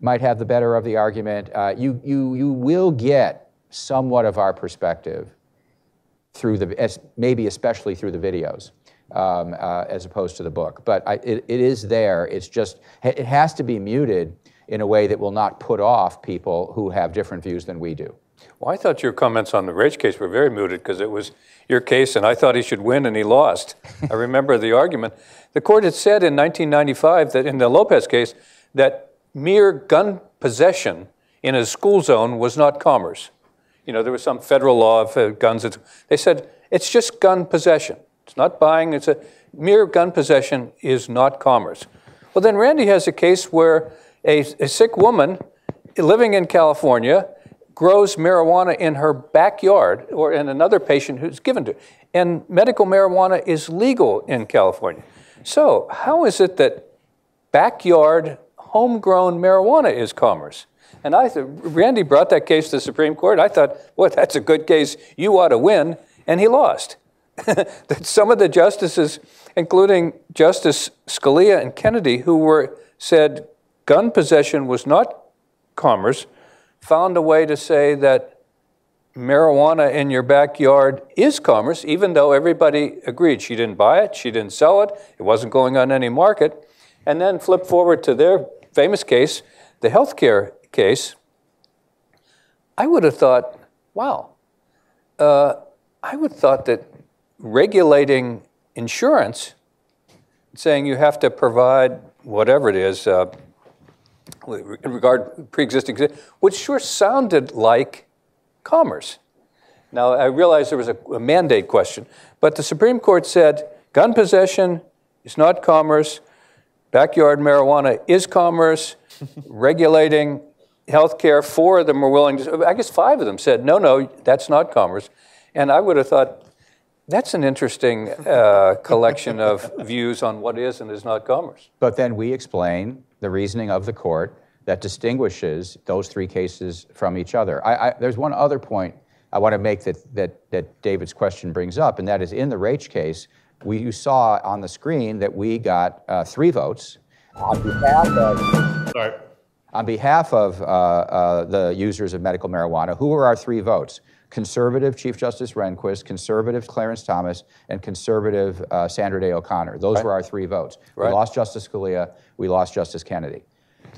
might have the better of the argument. Uh, you, you, you will get somewhat of our perspective through the, maybe especially through the videos. Um, uh, as opposed to the book. But I, it, it is there. It's just, it has to be muted in a way that will not put off people who have different views than we do. Well, I thought your comments on the Raich case were very muted because it was your case, and I thought he should win, and he lost. I remember the argument. The court had said in 1995 that in the Lopez case that mere gun possession in a school zone was not commerce. You know, there was some federal law of uh, guns. They said it's just gun possession. It's not buying. It's a mere gun possession is not commerce. Well, then Randy has a case where a, a sick woman living in California grows marijuana in her backyard or in another patient who's given to. And medical marijuana is legal in California. So, how is it that backyard homegrown marijuana is commerce? And I thought, Randy brought that case to the Supreme Court. I thought, well, that's a good case. You ought to win. And he lost. that some of the justices, including Justice Scalia and Kennedy, who were said gun possession was not commerce, found a way to say that marijuana in your backyard is commerce, even though everybody agreed she didn't buy it, she didn't sell it, it wasn't going on any market. And then flip forward to their famous case, the healthcare case. I would have thought, wow, uh, I would have thought that regulating insurance, saying you have to provide whatever it is, uh, in regard pre-existing, which sure sounded like commerce. Now, I realize there was a, a mandate question, but the Supreme Court said gun possession is not commerce, backyard marijuana is commerce, regulating health care, four of them were willing to, I guess five of them said, no, no, that's not commerce. And I would have thought, that's an interesting uh, collection of views on what is and is not commerce. But then we explain the reasoning of the court that distinguishes those three cases from each other. I, I, there's one other point I want to make that, that, that David's question brings up, and that is in the Raich case, we, you saw on the screen that we got uh, three votes on behalf of. Sorry. On behalf of uh, uh, the users of medical marijuana, who were our three votes? Conservative Chief Justice Rehnquist, conservative Clarence Thomas, and conservative uh, Sandra Day O'Connor. Those right. were our three votes. Right. We lost Justice Scalia, we lost Justice Kennedy.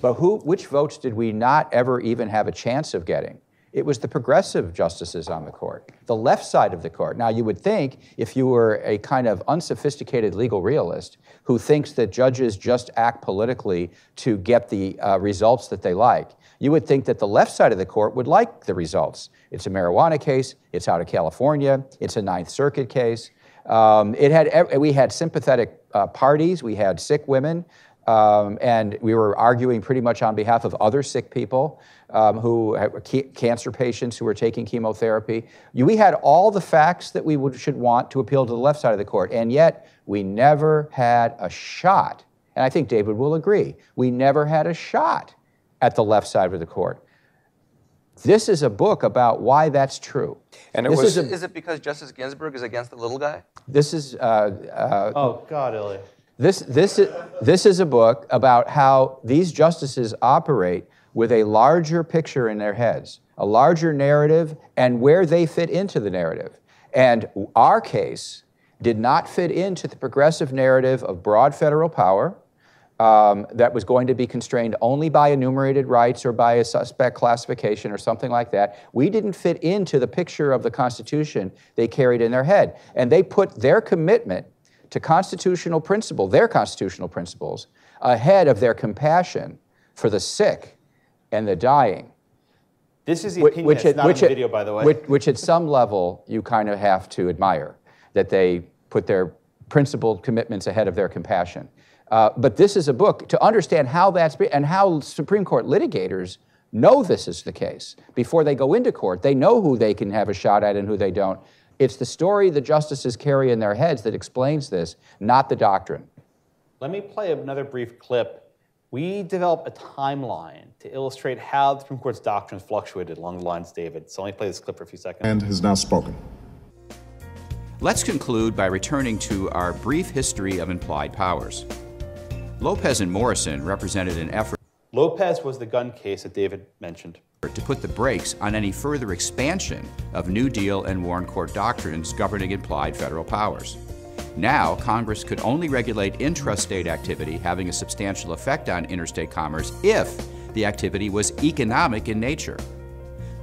But who, which votes did we not ever even have a chance of getting? It was the progressive justices on the court, the left side of the court. Now, you would think if you were a kind of unsophisticated legal realist who thinks that judges just act politically to get the uh, results that they like, you would think that the left side of the court would like the results. It's a marijuana case, it's out of California, it's a Ninth Circuit case. Um, it had, we had sympathetic uh, parties, we had sick women, um, and we were arguing pretty much on behalf of other sick people um, who had cancer patients who were taking chemotherapy. We had all the facts that we would, should want to appeal to the left side of the court, and yet we never had a shot. And I think David will agree. We never had a shot at the left side of the court. This is a book about why that's true. And it this was, is, a, is it because Justice Ginsburg is against the little guy? This is. Uh, uh, oh God, Ilya. This this is this is a book about how these justices operate with a larger picture in their heads, a larger narrative, and where they fit into the narrative. And our case did not fit into the progressive narrative of broad federal power um, that was going to be constrained only by enumerated rights or by a suspect classification or something like that. We didn't fit into the picture of the Constitution they carried in their head. And they put their commitment to constitutional principle, their constitutional principles, ahead of their compassion for the sick and the dying. This is the opinion which, at, not which, on the video, by the way. which, which at some level you kind of have to admire that they put their principled commitments ahead of their compassion. Uh, but this is a book to understand how that's and how Supreme Court litigators know this is the case before they go into court. They know who they can have a shot at and who they don't. It's the story the justices carry in their heads that explains this, not the doctrine. Let me play another brief clip. We developed a timeline to illustrate how the Supreme Court's doctrines fluctuated along the lines, David. So let me play this clip for a few seconds. and has now spoken. Let's conclude by returning to our brief history of implied powers. Lopez and Morrison represented an effort Lopez was the gun case that David mentioned. to put the brakes on any further expansion of New Deal and Warren Court doctrines governing implied federal powers. Now, Congress could only regulate intrastate activity having a substantial effect on interstate commerce if the activity was economic in nature.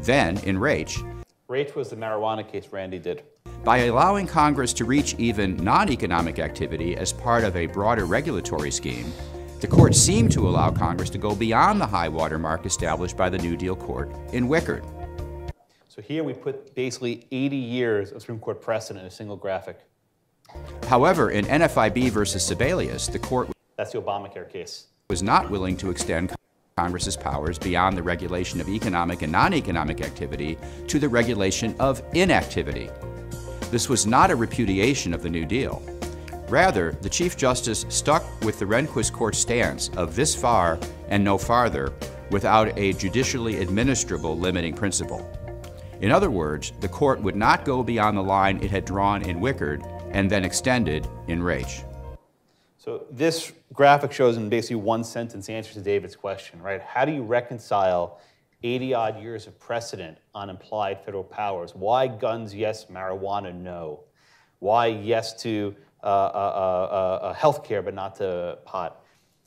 Then, in Raich, Raich was the marijuana case Randy did. by allowing Congress to reach even non economic activity as part of a broader regulatory scheme, the court seemed to allow Congress to go beyond the high water mark established by the New Deal Court in Wickard. So here we put basically 80 years of Supreme Court precedent in a single graphic. However, in NFIB versus Sebelius, the court That's the Obamacare case. was not willing to extend Congress's powers beyond the regulation of economic and non economic activity to the regulation of inactivity. This was not a repudiation of the New Deal. Rather, the Chief Justice stuck with the Rehnquist Court stance of this far and no farther without a judicially administrable limiting principle. In other words, the court would not go beyond the line it had drawn in Wickard and then extended in Raich. So this graphic shows in basically one sentence the answer to David's question, right? How do you reconcile 80 odd years of precedent on implied federal powers? Why guns, yes, marijuana, no? Why yes to uh, uh, uh, uh, health care but not to pot?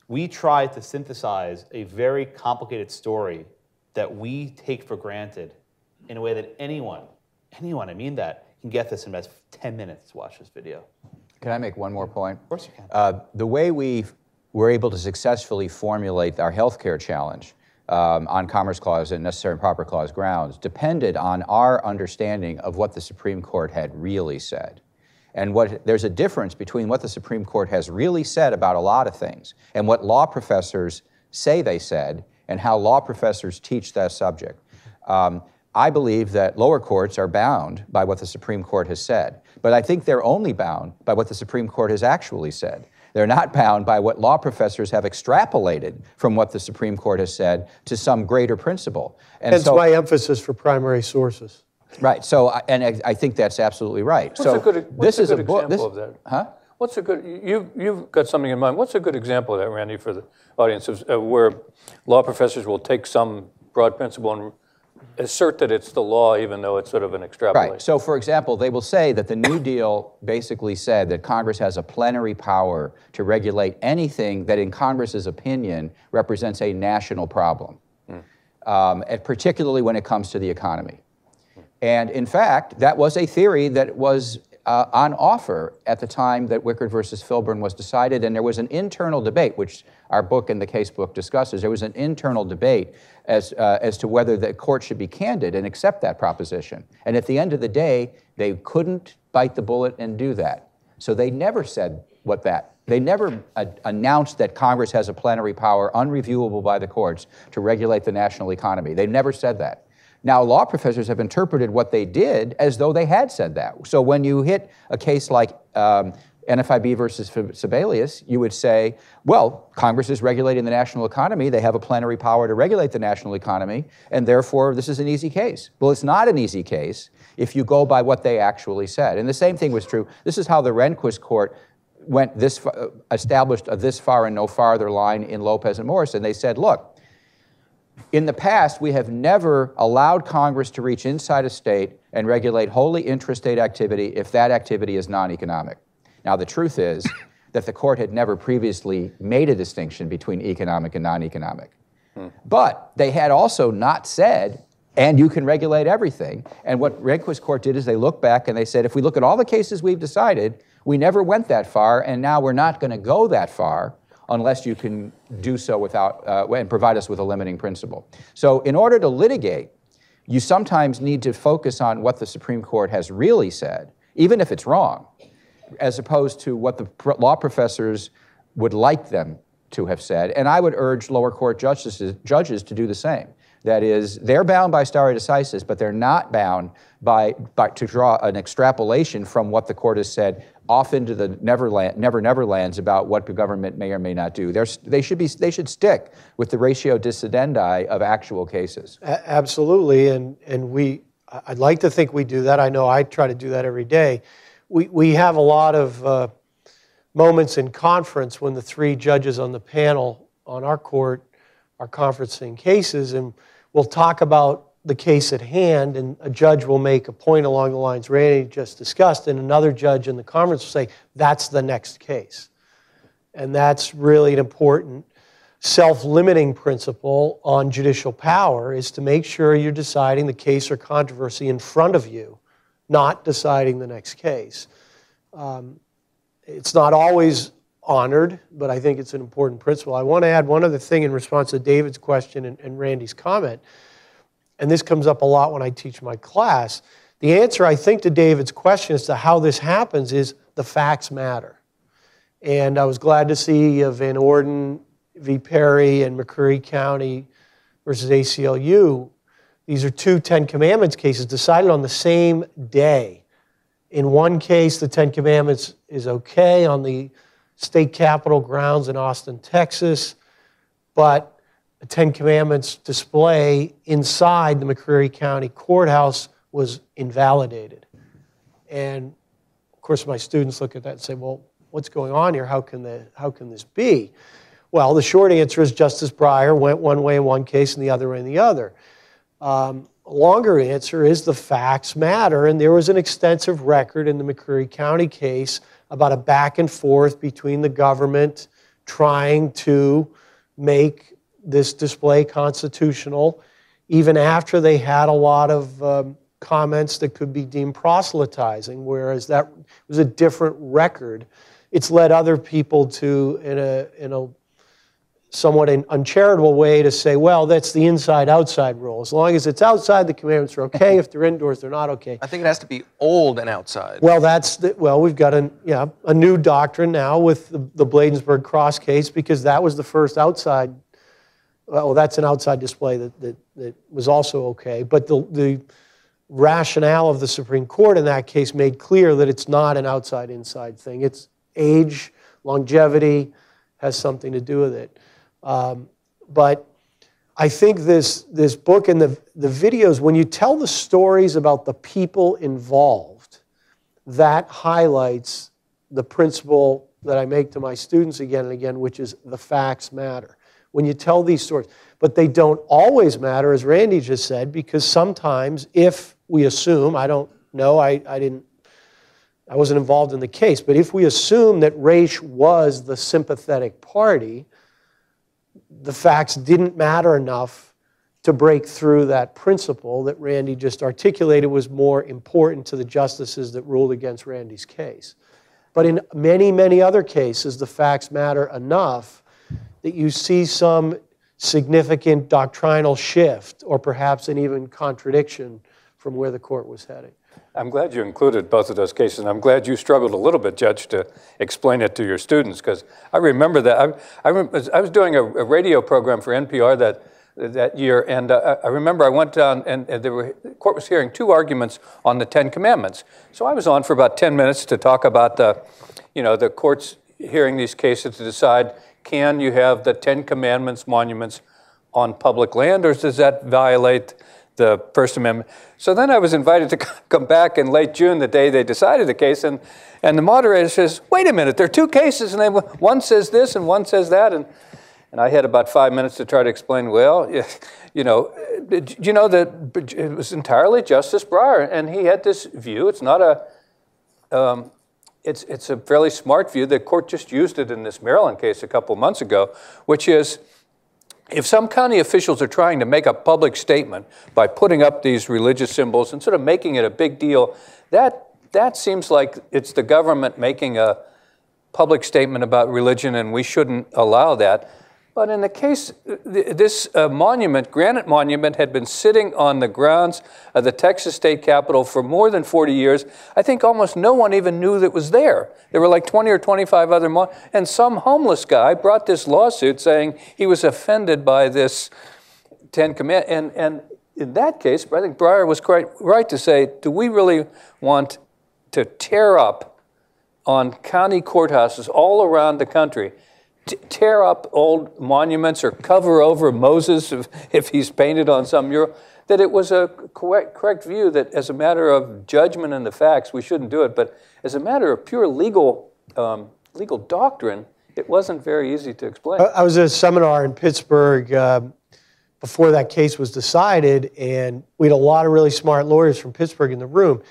We tried to synthesize a very complicated story that we take for granted in a way that anyone, anyone, I mean that, can get this in about 10 minutes to watch this video. Can I make one more point? Of course you can. Uh, the way we were able to successfully formulate our healthcare challenge um, on Commerce Clause and Necessary and Proper Clause grounds depended on our understanding of what the Supreme Court had really said. And what, there's a difference between what the Supreme Court has really said about a lot of things and what law professors say they said and how law professors teach that subject. Um, I believe that lower courts are bound by what the Supreme Court has said, but I think they're only bound by what the Supreme Court has actually said. They're not bound by what law professors have extrapolated from what the Supreme Court has said to some greater principle. And Hence so, my emphasis for primary sources. right. So, and I I think that's absolutely right. What's so a good, what's this a is good a book. example This, of that? Huh? What's a good, you, you've got something in mind. What's a good example of that, Randy, for the audience, of, uh, where law professors will take some broad principle and assert that it's the law, even though it's sort of an extrapolation? Right. So, for example, they will say that the New Deal basically said that Congress has a plenary power to regulate anything that, in Congress's opinion, represents a national problem, um, and particularly when it comes to the economy. And in fact, that was a theory that was uh, on offer at the time that Wickard versus Filburn was decided, and there was an internal debate, which our book and the case book discusses. There was an internal debate as, uh, as to whether the court should be candid and accept that proposition. And at the end of the day, they couldn't bite the bullet and do that. So they never said what that. They never uh, announced that Congress has a plenary power, unreviewable by the courts, to regulate the national economy. They never said that. Now, law professors have interpreted what they did as though they had said that. So when you hit a case like um, NFIB versus Sebelius, you would say, well, Congress is regulating the national economy. They have a plenary power to regulate the national economy, and therefore this is an easy case. Well, it's not an easy case if you go by what they actually said. And the same thing was true. This is how the Rehnquist court went this established a this far and no farther line in Lopez and Morrison. They said, look, in the past, we have never allowed Congress to reach inside a state and regulate wholly intrastate activity if that activity is non economic. Now, the truth is that the court had never previously made a distinction between economic and non economic. Hmm. But they had also not said, and you can regulate everything. And what Rehnquist Court did is they looked back and they said, if we look at all the cases we've decided, we never went that far, and now we're not going to go that far unless you can do so without uh, and provide us with a limiting principle. So, in order to litigate, you sometimes need to focus on what the Supreme Court has really said, even if it's wrong, as opposed to what the law professors would like them to have said. And I would urge lower court justices, judges to do the same. That is, they're bound by stare decisis, but they're not bound by, by to draw an extrapolation from what the court has said off into the neverland, never never lands about what the government may or may not do. They should be they should stick with the ratio decidendi of actual cases. A- absolutely, and and we I'd like to think we do that. I know I try to do that every day. We we have a lot of uh, moments in conference when the three judges on the panel on our court are conferencing cases, and we'll talk about the case at hand, and a judge will make a point along the lines Randy just discussed, and another judge in the conference will say, that's the next case. And that's really an important self limiting principle on judicial power is to make sure you're deciding the case or controversy in front of you, not deciding the next case. Um, it's not always honored, but I think it's an important principle. I want to add one other thing in response to David's question and, and Randy's comment and this comes up a lot when I teach my class. The answer, I think, to David's question as to how this happens is the facts matter. And I was glad to see Van Orden v. Perry and McCreary County versus ACLU. These are two Ten Commandments cases decided on the same day. In one case, the Ten Commandments is okay on the state capitol grounds in Austin, Texas, but a Ten Commandments display inside the McCreary County Courthouse was invalidated. And of course, my students look at that and say, well, what's going on here? How can, the, how can this be? Well, the short answer is Justice Breyer went one way in one case and the other way in the other. Um, longer answer is the facts matter, and there was an extensive record in the McCreary County case about a back and forth between the government trying to make this display constitutional, even after they had a lot of um, comments that could be deemed proselytizing, whereas that was a different record. It's led other people to, in a, in a somewhat an uncharitable way, to say, well, that's the inside outside rule. As long as it's outside, the commandments are okay. if they're indoors, they're not okay. I think it has to be old and outside. Well, that's the, well, we've got a yeah a new doctrine now with the, the Bladensburg Cross case because that was the first outside well, that's an outside display that, that, that was also okay. But the, the rationale of the Supreme Court in that case made clear that it's not an outside inside thing. It's age, longevity has something to do with it. Um, but I think this, this book and the, the videos, when you tell the stories about the people involved, that highlights the principle that I make to my students again and again, which is the facts matter when you tell these stories. But they don't always matter, as Randy just said, because sometimes if we assume, I don't know, I, I didn't I wasn't involved in the case, but if we assume that Raich was the sympathetic party, the facts didn't matter enough to break through that principle that Randy just articulated was more important to the justices that ruled against Randy's case. But in many, many other cases, the facts matter enough that you see some significant doctrinal shift or perhaps an even contradiction from where the court was heading. I'm glad you included both of those cases, and I'm glad you struggled a little bit, Judge, to explain it to your students, because I remember that. I, I, I, was doing a, a, radio program for NPR that, that year, and uh, I remember I went down, and, and were, the court was hearing two arguments on the Ten Commandments. So I was on for about 10 minutes to talk about the, you know, the courts hearing these cases to decide can you have the Ten Commandments monuments on public land, or does that violate the First Amendment? So then I was invited to come back in late June, the day they decided the case, and, and the moderator says, wait a minute, there are two cases, and they, one says this and one says that, and, and I had about five minutes to try to explain, well, you know, you know that it was entirely Justice Breyer, and he had this view. It's not a, um, it's, it's a fairly smart view. The court just used it in this Maryland case a couple months ago, which is if some county officials are trying to make a public statement by putting up these religious symbols and sort of making it a big deal, that, that seems like it's the government making a public statement about religion, and we shouldn't allow that. But in the case, this uh, monument, granite monument, had been sitting on the grounds of the Texas state capitol for more than 40 years. I think almost no one even knew that it was there. There were like 20 or 25 other, mon- and some homeless guy brought this lawsuit saying he was offended by this Ten Commandments. And, and in that case, I think Breyer was quite right to say, do we really want to tear up on county courthouses all around the country? Tear up old monuments or cover over Moses if, if he's painted on some mural, that it was a correct, correct view that as a matter of judgment and the facts, we shouldn't do it. But as a matter of pure legal, um, legal doctrine, it wasn't very easy to explain. I was at a seminar in Pittsburgh um, before that case was decided, and we had a lot of really smart lawyers from Pittsburgh in the room.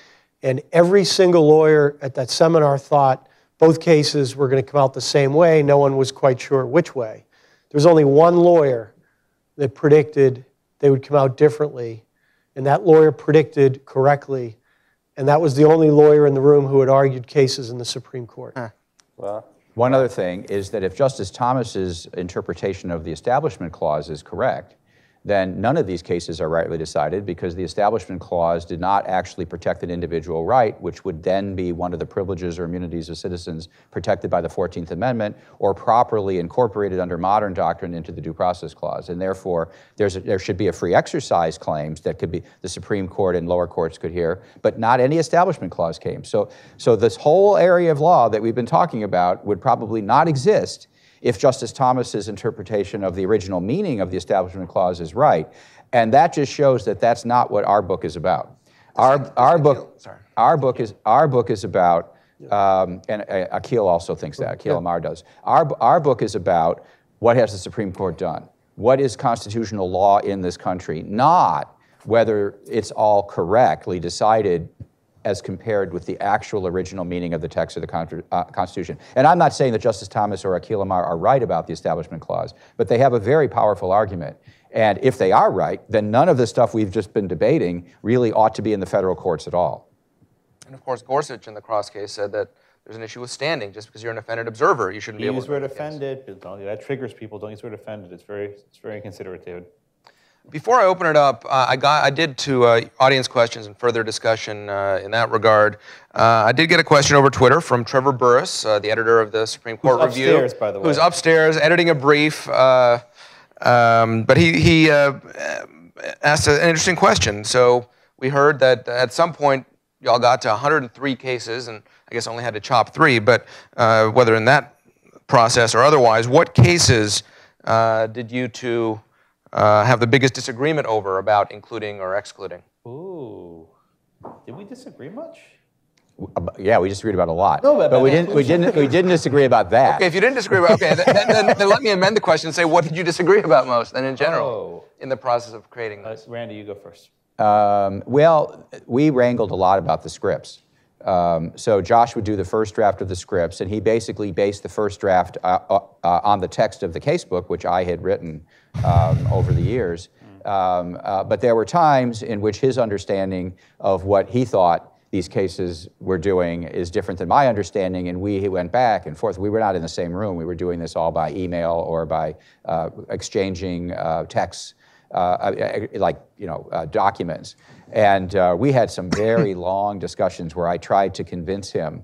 And every single lawyer at that seminar thought both cases were going to come out the same way. No one was quite sure which way. There was only one lawyer that predicted they would come out differently, and that lawyer predicted correctly, and that was the only lawyer in the room who had argued cases in the Supreme Court. Huh. Well, one other thing is that if Justice Thomas's interpretation of the Establishment Clause is correct, then none of these cases are rightly decided because the Establishment Clause did not actually protect an individual right, which would then be one of the privileges or immunities of citizens protected by the 14th Amendment or properly incorporated under modern doctrine into the Due Process Clause. And therefore, a, there should be a free exercise claims that could be the Supreme Court and lower courts could hear, but not any Establishment Clause came. So, so this whole area of law that we've been talking about would probably not exist if Justice Thomas's interpretation of the original meaning of the Establishment Clause is right. And that just shows that that's not what our book is about. Our, our book, our book is our book is about, um, and uh, Akhil also thinks that. Akhil Amar does. Our our book is about what has the Supreme Court done? What is constitutional law in this country? Not whether it's all correctly decided as compared with the actual original meaning of the text of the uh, Constitution. And I'm not saying that Justice Thomas or Akhil Amar are right about the Establishment Clause, but they have a very powerful argument. And if they are right, then none of the stuff we've just been debating really ought to be in the federal courts at all. And of course, Gorsuch in the Cross case said that there's an issue with standing. Just because you're an offended observer, you shouldn't use be able to. Use the word offended. That triggers people. Don't use the word offended. It's very, it's very inconsiderate, David. Before I open it up, uh, I, got, I did to uh, audience questions and further discussion uh, in that regard. Uh, I did get a question over Twitter from Trevor Burrus, uh, the editor of the Supreme Court who's Review. Upstairs, by the way. Who's upstairs editing a brief. Uh, um, but he, he asked an interesting question. So we heard that at some point y'all got to 103 cases, and I guess only had to chop three, but whether in that process or otherwise, what cases did you two uh, have the biggest disagreement over about including or excluding? Ooh, did we disagree much? Yeah, we disagreed about a lot. No, but, but we didn't. We didn't. We didn't disagree about that. Okay, if you didn't disagree about, okay, then, then, then, let me amend the question and say, what did you disagree about most, and in general, oh. in the process of creating this? Uh, Randy, you go first. Um, well, we wrangled a lot about the scripts. Um, so Josh would do the first draft of the scripts, and he basically based the first draft uh, uh, uh on the text of the casebook, which I had written um, over the years. Um, uh, but there were times in which his understanding of what he thought these cases were doing is different than my understanding, and we went back and forth. We were not in the same room. We were doing this all by email or by uh, exchanging uh, texts, like you know documents. And uh, we had some very long discussions where I tried to convince him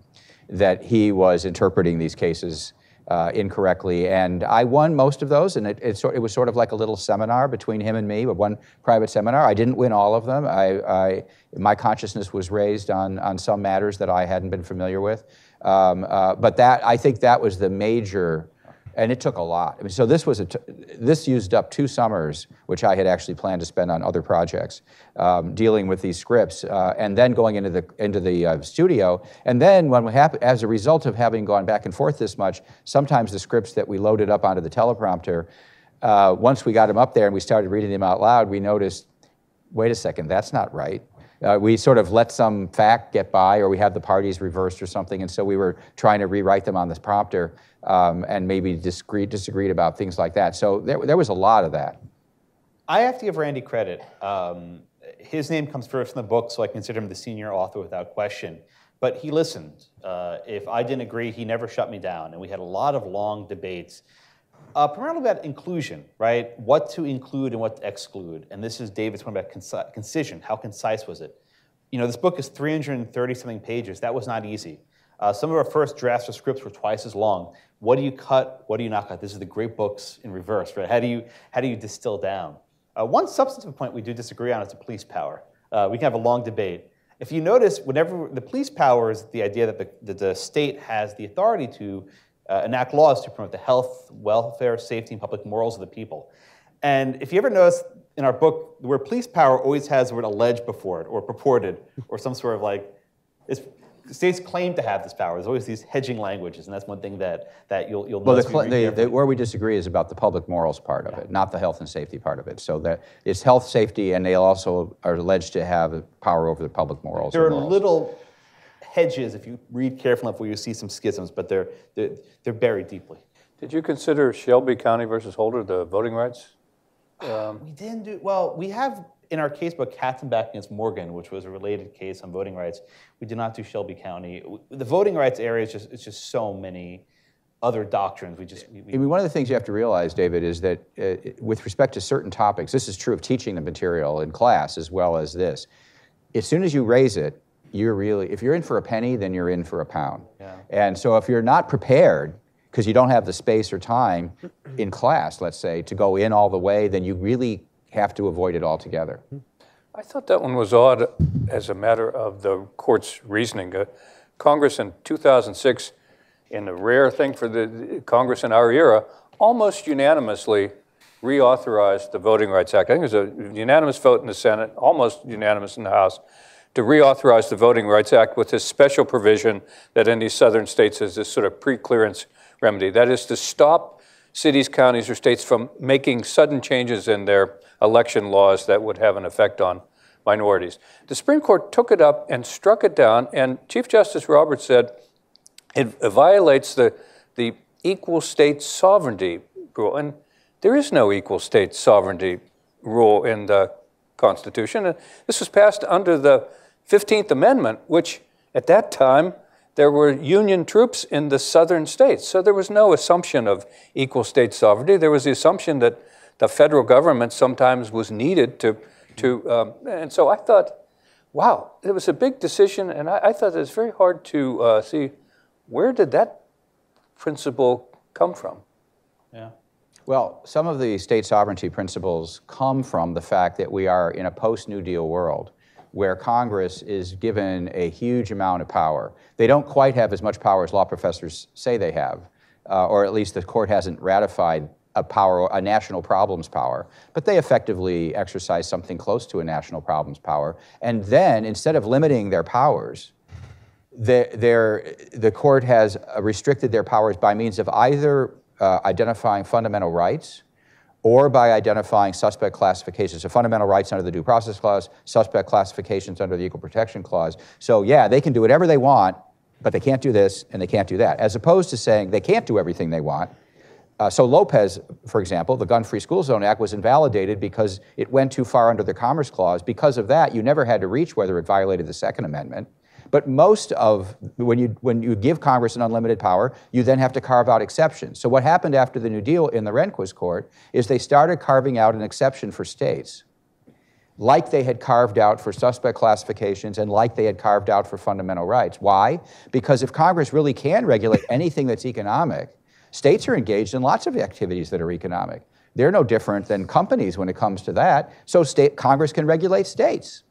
that he was interpreting these cases uh, incorrectly. And I won most of those, and it, it, it, was sort of like a little seminar between him and me, but one private seminar. I didn't win all of them. I, I, my consciousness was raised on, on some matters that I hadn't been familiar with. Um, uh, but that, I think that was the major and it took a lot. So this was a t- this used up two summers, which I had actually planned to spend on other projects, um, dealing with these scripts, uh, and then going into the into the uh, studio. And then when we hap- as a result of having gone back and forth this much, sometimes the scripts that we loaded up onto the teleprompter, uh, once we got them up there and we started reading them out loud, we noticed, wait a second, that's not right. Uh, we sort of let some fact get by, or we had the parties reversed or something, and so we were trying to rewrite them on this prompter um, and maybe disagreed, disagreed about things like that. So there, there was a lot of that. I have to give Randy credit. Um, his name comes first in the book, so I consider him the senior author without question. but he listened. Uh, if I didn't agree, he never shut me down. And we had a lot of long debates, uh, primarily about inclusion, right? What to include and what to exclude. And this is David's point about conci- concision. How concise was it? You know, this book is 330 something pages. That was not easy. Uh, some of our first drafts of scripts were twice as long. What do you cut? What do you not cut? This is the great books in reverse, right? How do you, how do you distill down? Uh, one substantive point we do disagree on is the police power. Uh, we can have a long debate. If you notice, whenever the police power is the idea that the, that the state has the authority to uh, enact laws to promote the health, welfare, safety, and public morals of the people. And if you ever notice in our book, the word police power always has the word alleged before it, or purported, or some sort of like, it's, states claim to have this power. There's always these hedging languages, and that's one thing that, that you'll, you'll Well, the, notice. cl- when you read the, the, where we disagree is about the public morals part of it, not the health and safety part of it. So that it's health, safety, and they also are alleged to have power over the public morals. There are morals. little hedges, if you read carefully enough, where you see some schisms, but they're, they're, they're buried deeply. Did you consider Shelby County versus Holder the voting rights? We didn't do, well, we have in our case casebook Katzenbach against Morgan, which was a related case on voting rights. We did not do Shelby County. The voting rights area is just, it's just so many other doctrines. We just, we, I mean, one of the things you have to realize, David, is that uh, with respect to certain topics, this is true of teaching the material in class as well as this. As soon as you raise it, you're really, if you're in for a penny, then you're in for a pound. Yeah. And so if you're not prepared, because you don't have the space or time in class, let's say, to go in all the way, then you really have to avoid it altogether. I thought that one was odd as a matter of the court's reasoning. Uh, Congress in 2006, in a rare thing for the Congress in our era, almost unanimously reauthorized the Voting Rights Act. I think it was a unanimous vote in the Senate, almost unanimous in the House, to reauthorize the Voting Rights Act with this special provision that any southern states has this sort of pre-clearance remedy. That is to stop cities, counties, or states from making sudden changes in their election laws that would have an effect on minorities. The Supreme Court took it up and struck it down, and Chief Justice Roberts said it violates the, the equal state sovereignty rule. And there is no equal state sovereignty rule in the Constitution. And this was passed under the 15th Amendment, which at that time there were Union troops in the southern states. So there was no assumption of equal state sovereignty. There was the assumption that the federal government sometimes was needed to, to um, and so I thought, wow, it was a big decision, and I, I thought it was very hard to uh, see where did that principle come from. yeah. Well, some of the state sovereignty principles come from the fact that we are in a post New Deal world where Congress is given a huge amount of power. They don't quite have as much power as law professors say they have, uh, or at least the court hasn't ratified a power, a national problems power, but they effectively exercise something close to a national problems power. And then instead of limiting their powers, the, their, the court has restricted their powers by means of either uh, identifying fundamental rights or by identifying suspect classifications. So fundamental rights under the Due Process Clause, suspect classifications under the Equal Protection Clause. So yeah, they can do whatever they want, but they can't do this and they can't do that. As opposed to saying they can't do everything they want. Uh, so Lopez, for example, the Gun-Free School Zone Act was invalidated because it went too far under the Commerce Clause. Because of that, you never had to reach whether it violated the Second Amendment. But most of when you when you give Congress an unlimited power, you then have to carve out exceptions. So what happened after the New Deal in the Rehnquist court is they started carving out an exception for states, like they had carved out for suspect classifications and like they had carved out for fundamental rights. Why? Because if Congress really can regulate anything that's economic, states are engaged in lots of activities that are economic. They're no different than companies when it comes to that. So state Congress can regulate states.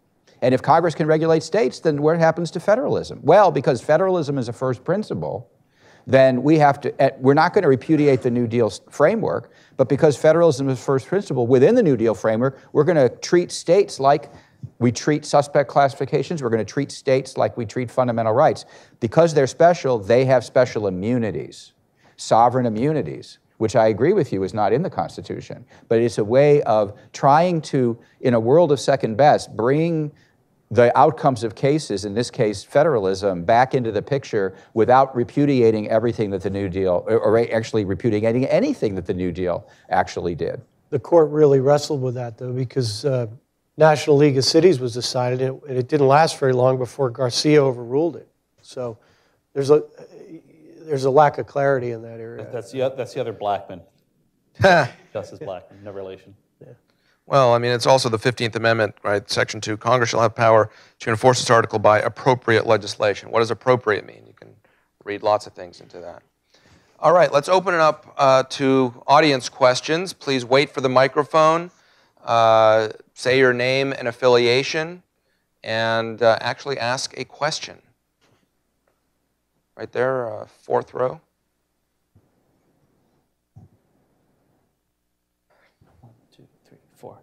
And if Congress can regulate states, then what happens to federalism? Well, because federalism is a first principle, then we have to, eh, we're not going to repudiate the New Deal framework, but because federalism is first principle within the New Deal framework, we're going to treat states like we treat suspect classifications, we're going to treat states like we treat fundamental rights. Because they're special, they have special immunities, sovereign immunities, which I agree with you is not in the Constitution, but it's a way of trying to, in a world of second best, bring the outcomes of cases, in this case federalism, back into the picture without repudiating everything that the New Deal, or or actually repudiating anything that the New Deal actually did. The court really wrestled with that, though, because uh, National League of Cities was decided, and it, it didn't last very long before Garcia overruled it. So there's a there's a lack of clarity in that area. That's the, oth- that's the other Blackmun. Justice Blackmun, no relation. Well, I mean, it's also the 15th Amendment, right? Section 2 Congress shall have power to enforce this article by appropriate legislation. What does appropriate mean? You can read lots of things into that. All right, let's open it up uh, to audience questions. Please wait for the microphone, uh, say your name and affiliation, and uh, actually ask a question. Right there, uh, fourth row. One, two, three, four.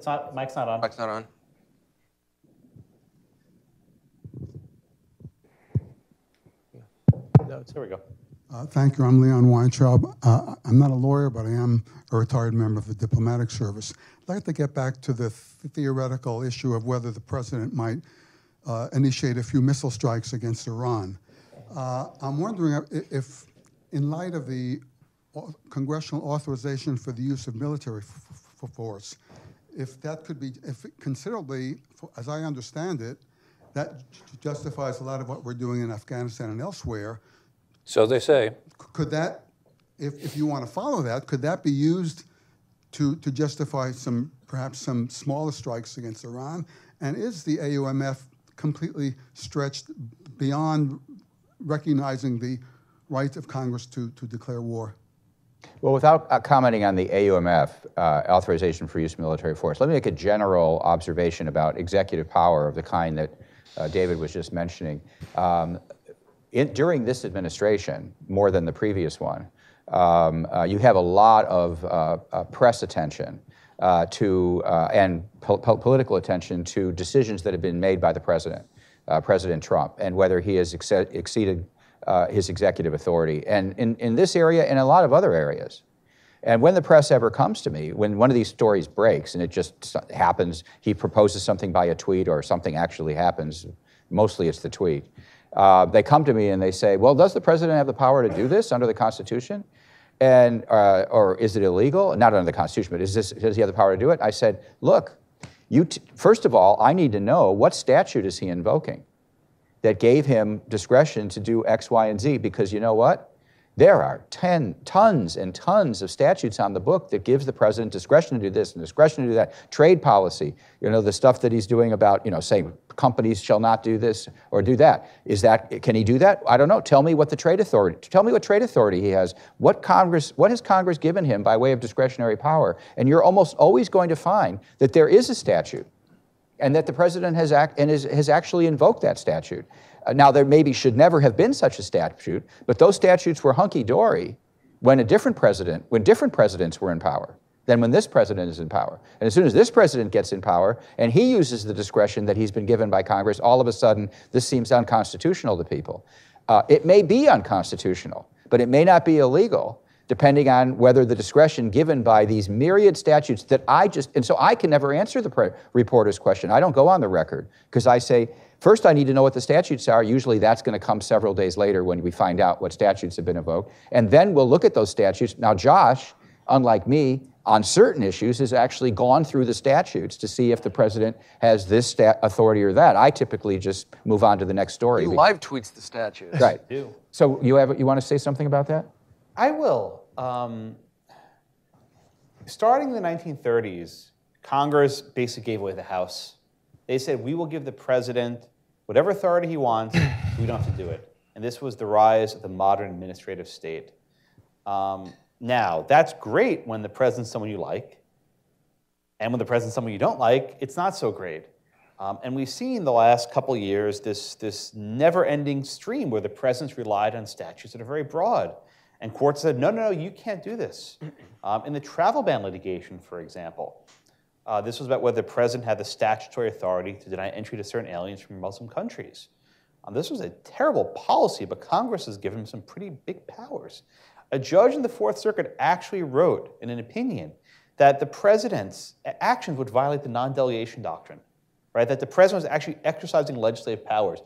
It's not, mic's not on. Mic's not on. No, it's- Here we go. Uh, Thank you. I'm Leon Weintraub. Uh, I'm not a lawyer, but I am a retired member of the diplomatic service. I'd like to get back to the th- theoretical issue of whether the president might uh, initiate a few missile strikes against Iran. Uh, I'm wondering i- if, in light of the au- congressional authorization for the use of military f- f- force, if that could be, if considerably, as I understand it, that justifies a lot of what we're doing in Afghanistan and elsewhere, So they say. could that, if, if you want to follow that, could that be used to, to justify some, perhaps some smaller strikes against Iran? And is the AUMF completely stretched beyond recognizing the right of Congress to, to declare war? Well, without uh, commenting on the AUMF, uh, authorization for use of military force, let me make a general observation about executive power of the kind that uh, David was just mentioning. Um, in, during this administration, more than the previous one, um, uh, you have a lot of uh, uh, press attention to and po- po- political attention to decisions that have been made by the president, President Trump, and whether he has ex- exceeded uh, his executive authority. And in, in this area and a lot of other areas. And when the press ever comes to me, when one of these stories breaks and it just happens, he proposes something by a tweet or something actually happens, mostly it's the tweet, uh, they come to me and they say, Well, does the president have the power to do this under the Constitution? And, uh, or is it illegal? Not under the Constitution, but is this, does he have the power to do it? I said, Look, you first of all, I need to know what statute is he invoking that gave him discretion to do X, Y, and Z because you know what? There are 10, tons and tons of statutes on the book that gives the president discretion to do this and discretion to do that. Trade policy, you know, the stuff that he's doing about, you know, saying companies shall not do this or do that. Is that, can he do that? I don't know. Tell me what the trade authority, tell me what trade authority he has. What Congress, what has Congress given him by way of discretionary power? And you're almost always going to find that there is a statute and that the president has, act, and is, has actually invoked that statute. Uh, now, there maybe should never have been such a statute, but those statutes were hunky dory when a different president, when different presidents were in power than when this president is in power. And as soon as this president gets in power and he uses the discretion that he's been given by Congress, all of a sudden this seems unconstitutional to people. Uh, it may be unconstitutional, but it may not be illegal depending on whether the discretion given by these myriad statutes that I just, and so I can never answer the pre- reporter's question. I don't go on the record because I say, first I need to know what the statutes are. Usually that's going to come several days later when we find out what statutes have been invoked. And then we'll look at those statutes. Now, Josh, unlike me, on certain issues has actually gone through the statutes to see if the president has this stat authority or that. I typically just move on to the next story. He live tweets the statutes. Right. do. So you have you want to say something about that? I will. Um, starting in the 1930s, Congress basically gave away the House. They said, we will give the president whatever authority he wants, we don't have to do it. And this was the rise of the modern administrative state. Um, now, that's great when the president's someone you like, and when the president's someone you don't like, it's not so great. Um, and we've seen the last couple years this, this never ending stream where the president's relied on statutes that are very broad. And courts said, no, no, no, you can't do this. Um, in the travel ban litigation, for example, uh, this was about whether the president had the statutory authority to deny entry to certain aliens from Muslim countries. Um, this was a terrible policy, but Congress has given him some pretty big powers. A judge in the Fourth Circuit actually wrote in an opinion that the president's actions would violate the non delegation doctrine, right? That the president was actually exercising legislative powers.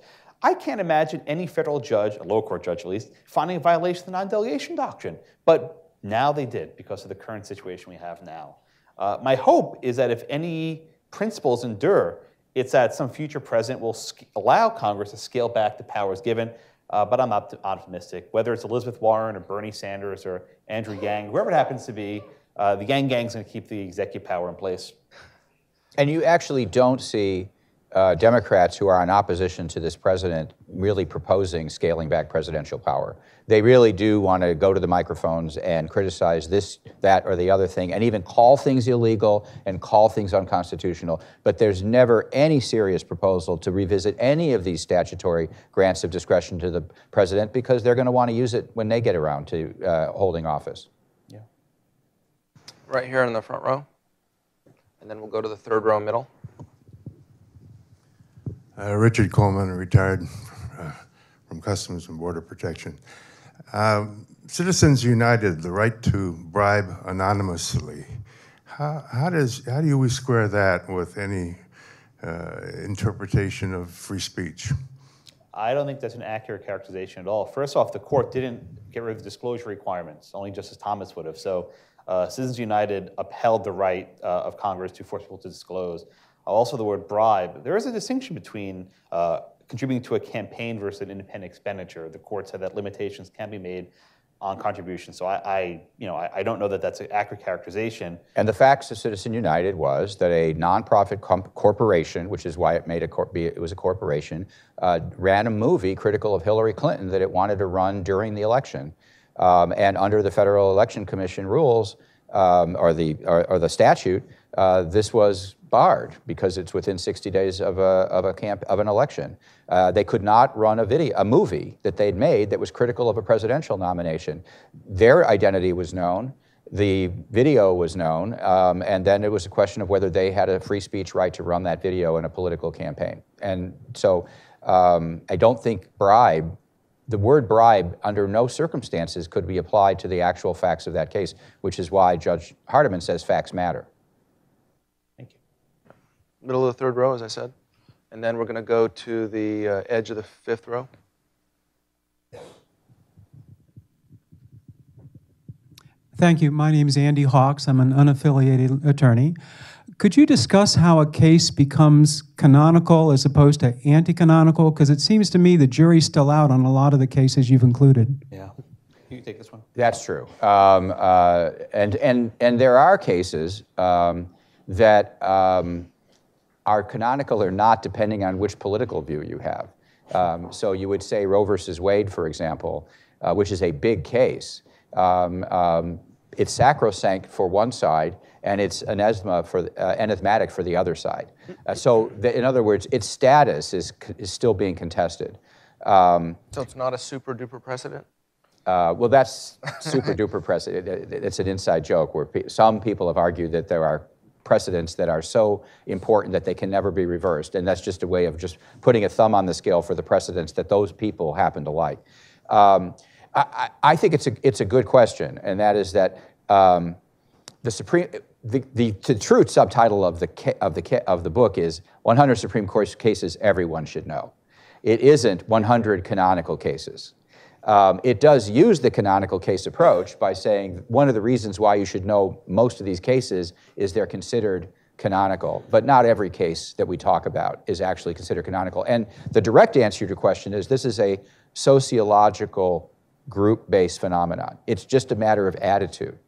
I can't imagine any federal judge, a lower court judge at least, finding a violation of the non delegation doctrine. But now they did because of the current situation we have now. Uh, my hope is that if any principles endure, It's that some future president will allow Congress to scale back the powers given, uh, but I'm opt- optimistic. Whether it's Elizabeth Warren or Bernie Sanders or Andrew Yang, whoever it happens to be, uh, the Yang Gang's going to keep the executive power in place. And you actually don't see uh, Democrats who are in opposition to this president really proposing scaling back presidential power. They really do want to go to the microphones and criticize this, that, or the other thing, and even call things illegal and call things unconstitutional. But there's never any serious proposal to revisit any of these statutory grants of discretion to the president because they're going to want to use it when they get around to uh, holding office. Yeah. Right here in the front row. And then we'll go to the third row middle. Uh, Richard Coleman, retired uh, from Customs and Border Protection. Um, Citizens United, the right to bribe anonymously. How, how does how do we square that with any uh, interpretation of free speech? I don't think that's an accurate characterization at all. First off, the court didn't get rid of disclosure requirements. Only Justice Thomas would have. So uh, Citizens United upheld the right uh, of Congress to force people to disclose. Also, the word bribe. There is a distinction between uh, contributing to a campaign versus an independent expenditure. The court said that limitations can be made on contributions. So I, I you know, I, I don't know that that's an accurate characterization. And the facts of Citizen United was that a nonprofit com- corporation, which is why it made a cor- be, it was a corporation, uh, ran a movie critical of Hillary Clinton that it wanted to run during the election. Um, and under the Federal Election Commission rules um, or the or, or the statute, uh, this was barred because it's within 60 days of a of a camp of an election. Uh, they could not run a video, a movie that they'd made that was critical of a presidential nomination. Their identity was known. The video was known, um, and then it was a question of whether they had a free speech right to run that video in a political campaign. And so um, I don't think bribe, the word bribe, under no circumstances could be applied to the actual facts of that case, which is why Judge Hardiman says facts matter. Thank you. Middle of the third row, as I said. And then we're going to go to the uh, edge of the fifth row. Thank you. My name is Andy Hawks. I'm an unaffiliated attorney. Could you discuss how a case becomes canonical as opposed to anti canonical? Because it seems to me the jury's still out on a lot of the cases you've included. Yeah. You take this one. That's true. Um, uh, and, and, and there are cases um, that um, are canonical or not, depending on which political view you have. Um, so you would say Roe versus Wade, for example, uh, which is a big case. Um, um, it's sacrosanct for one side, and it's anathema for, uh, anathematic for the other side. Uh, so, the, in other words, its status is, is still being contested. Um, So it's not a super duper precedent? uh, well, that's super duper precedent. It- it- It's an inside joke where pe- some people have argued that there are precedents that are so important that they can never be reversed, and that's just a way of just putting a thumb on the scale for the precedents that those people happen to like. Um, I, I think it's a it's a good question, and that is that um, the Supreme. The, the, the truth subtitle of the, of, the, of the book is 100 Supreme Court cases everyone should know. It isn't 100 canonical cases. Um, it does use the canonical case approach by saying one of the reasons why you should know most of these cases is they're considered canonical, but not every case that we talk about is actually considered canonical. And the direct answer to your question is this is a sociological group based phenomenon. It's just a matter of attitude,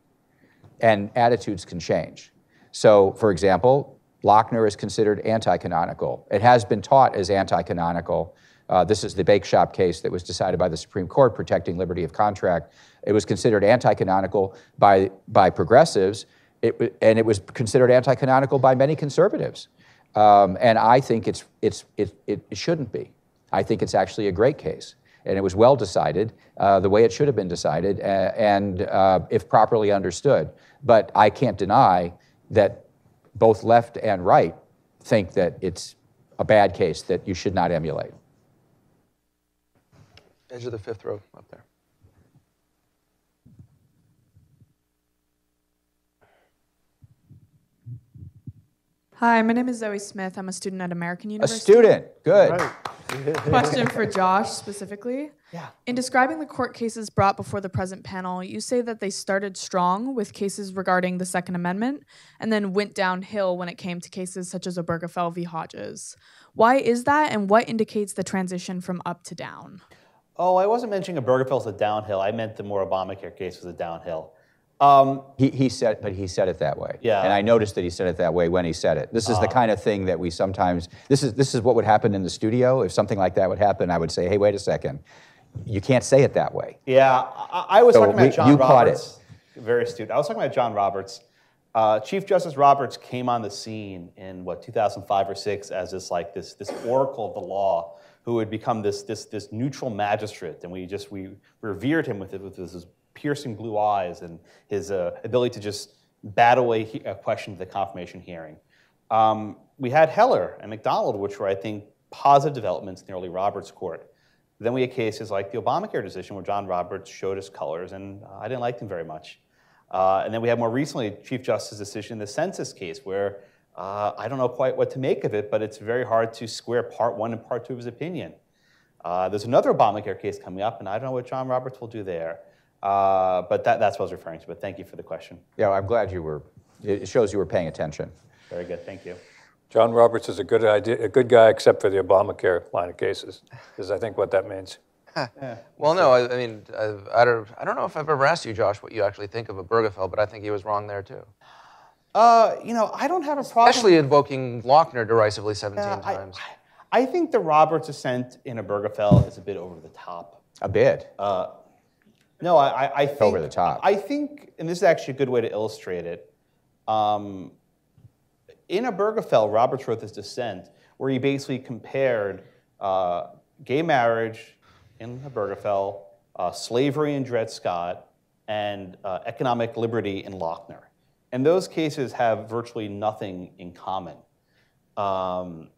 and attitudes can change. So, for example, Lochner is considered anti canonical. It has been taught as anti canonical. Uh, this is the Bake Shop case that was decided by the Supreme Court protecting liberty of contract. It was considered anti canonical by, by progressives, it, and it was considered anti canonical by many conservatives. Um, and I think it's, it's, it, it, shouldn't be. I think it's actually a great case. And it was well decided, uh, the way it should have been decided, uh, and uh, if properly understood. But I can't deny that both left and right think that it's a bad case that you should not emulate. Edge of the fifth row up there. Hi, my name is Zoe Smith. I'm a student at American University. A student, good. Right. Question for Josh specifically. Yeah. In describing the court cases brought before the present panel, you say that they started strong with cases regarding the Second Amendment and then went downhill when it came to cases such as Obergefell v. Hodges. Why is that, and what indicates the transition from up to down? Oh, I wasn't mentioning a Obergefell as a downhill. I meant the more Obamacare case was a downhill. Um, He, he said, but he said it that way. Yeah. And I noticed that he said it that way when he said it. This is Ah. the kind of thing that we sometimes, this is, this is what would happen in the studio. If something like that would happen, I would say, hey, wait a second. You can't say it that way. Yeah, I, I was So talking about we- John you caught it. Roberts. Very astute. I was talking about John Roberts. Uh, Chief Justice Roberts came on the scene in what 2005 or six as this like this this oracle of the law who had become this this this neutral magistrate, and we just we revered him with it with his piercing blue eyes and his uh, ability to just bat away a question to the confirmation hearing. Um, we had Heller and McDonald, which were I think positive developments in the early Roberts court. Then we had cases like the Obamacare decision where John Roberts showed his colors, and uh, I didn't like him very much. Uh, and then we had more recently Chief Justice's decision in the census case, where uh, I don't know quite what to make of it, but it's very hard to square part one and part two of his opinion. Uh, there's another Obamacare case coming up, and I don't know what John Roberts will do there. Uh, but that, that's what I was referring to. But thank you for the question. Yeah, I'm glad you were, it shows you were paying attention. Very good. Thank you. John Roberts is a good idea, a good guy, except for the Obamacare line of cases, is I think what that means. Well, no, I, I mean, I, I, don't, I don't know if I've ever asked you, Josh, what you actually think of Obergefell, but I think he was wrong there too. Uh, you know, I don't have a problem. Especially invoking Lochner derisively 17 Yeah, I- times. I think the Roberts ascent in Obergefell is a bit over the top. A bit. Uh, no, I, I, think Over the top. I think, and this is actually a good way to illustrate it. Um, in Obergefell, Roberts wrote this dissent where he basically compared uh, gay marriage in Obergefell, uh, slavery in Dred Scott, and uh, economic liberty in Lochner. And those cases have virtually nothing in common. Um,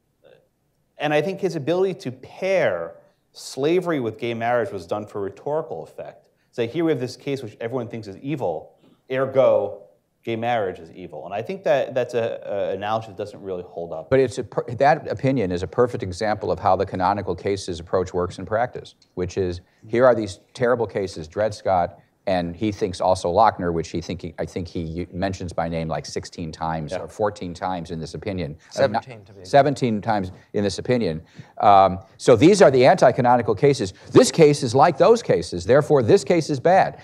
and I think his ability to pair slavery with gay marriage was done for rhetorical effect. So here we have this case which everyone thinks is evil, ergo, gay marriage is evil. And I think that that's an analogy that doesn't really hold up. But it's a, per- that opinion is a perfect example of how the canonical cases approach works in practice, which is here are these terrible cases, Dred Scott, and he thinks also Lochner, which he think he, I think he mentions by name like 16 times or 14 times in this opinion. Uh, not- 17 to be exact. 17 times in this opinion. Um, so these are the anti-canonical cases. This case is like those cases, therefore this case is bad.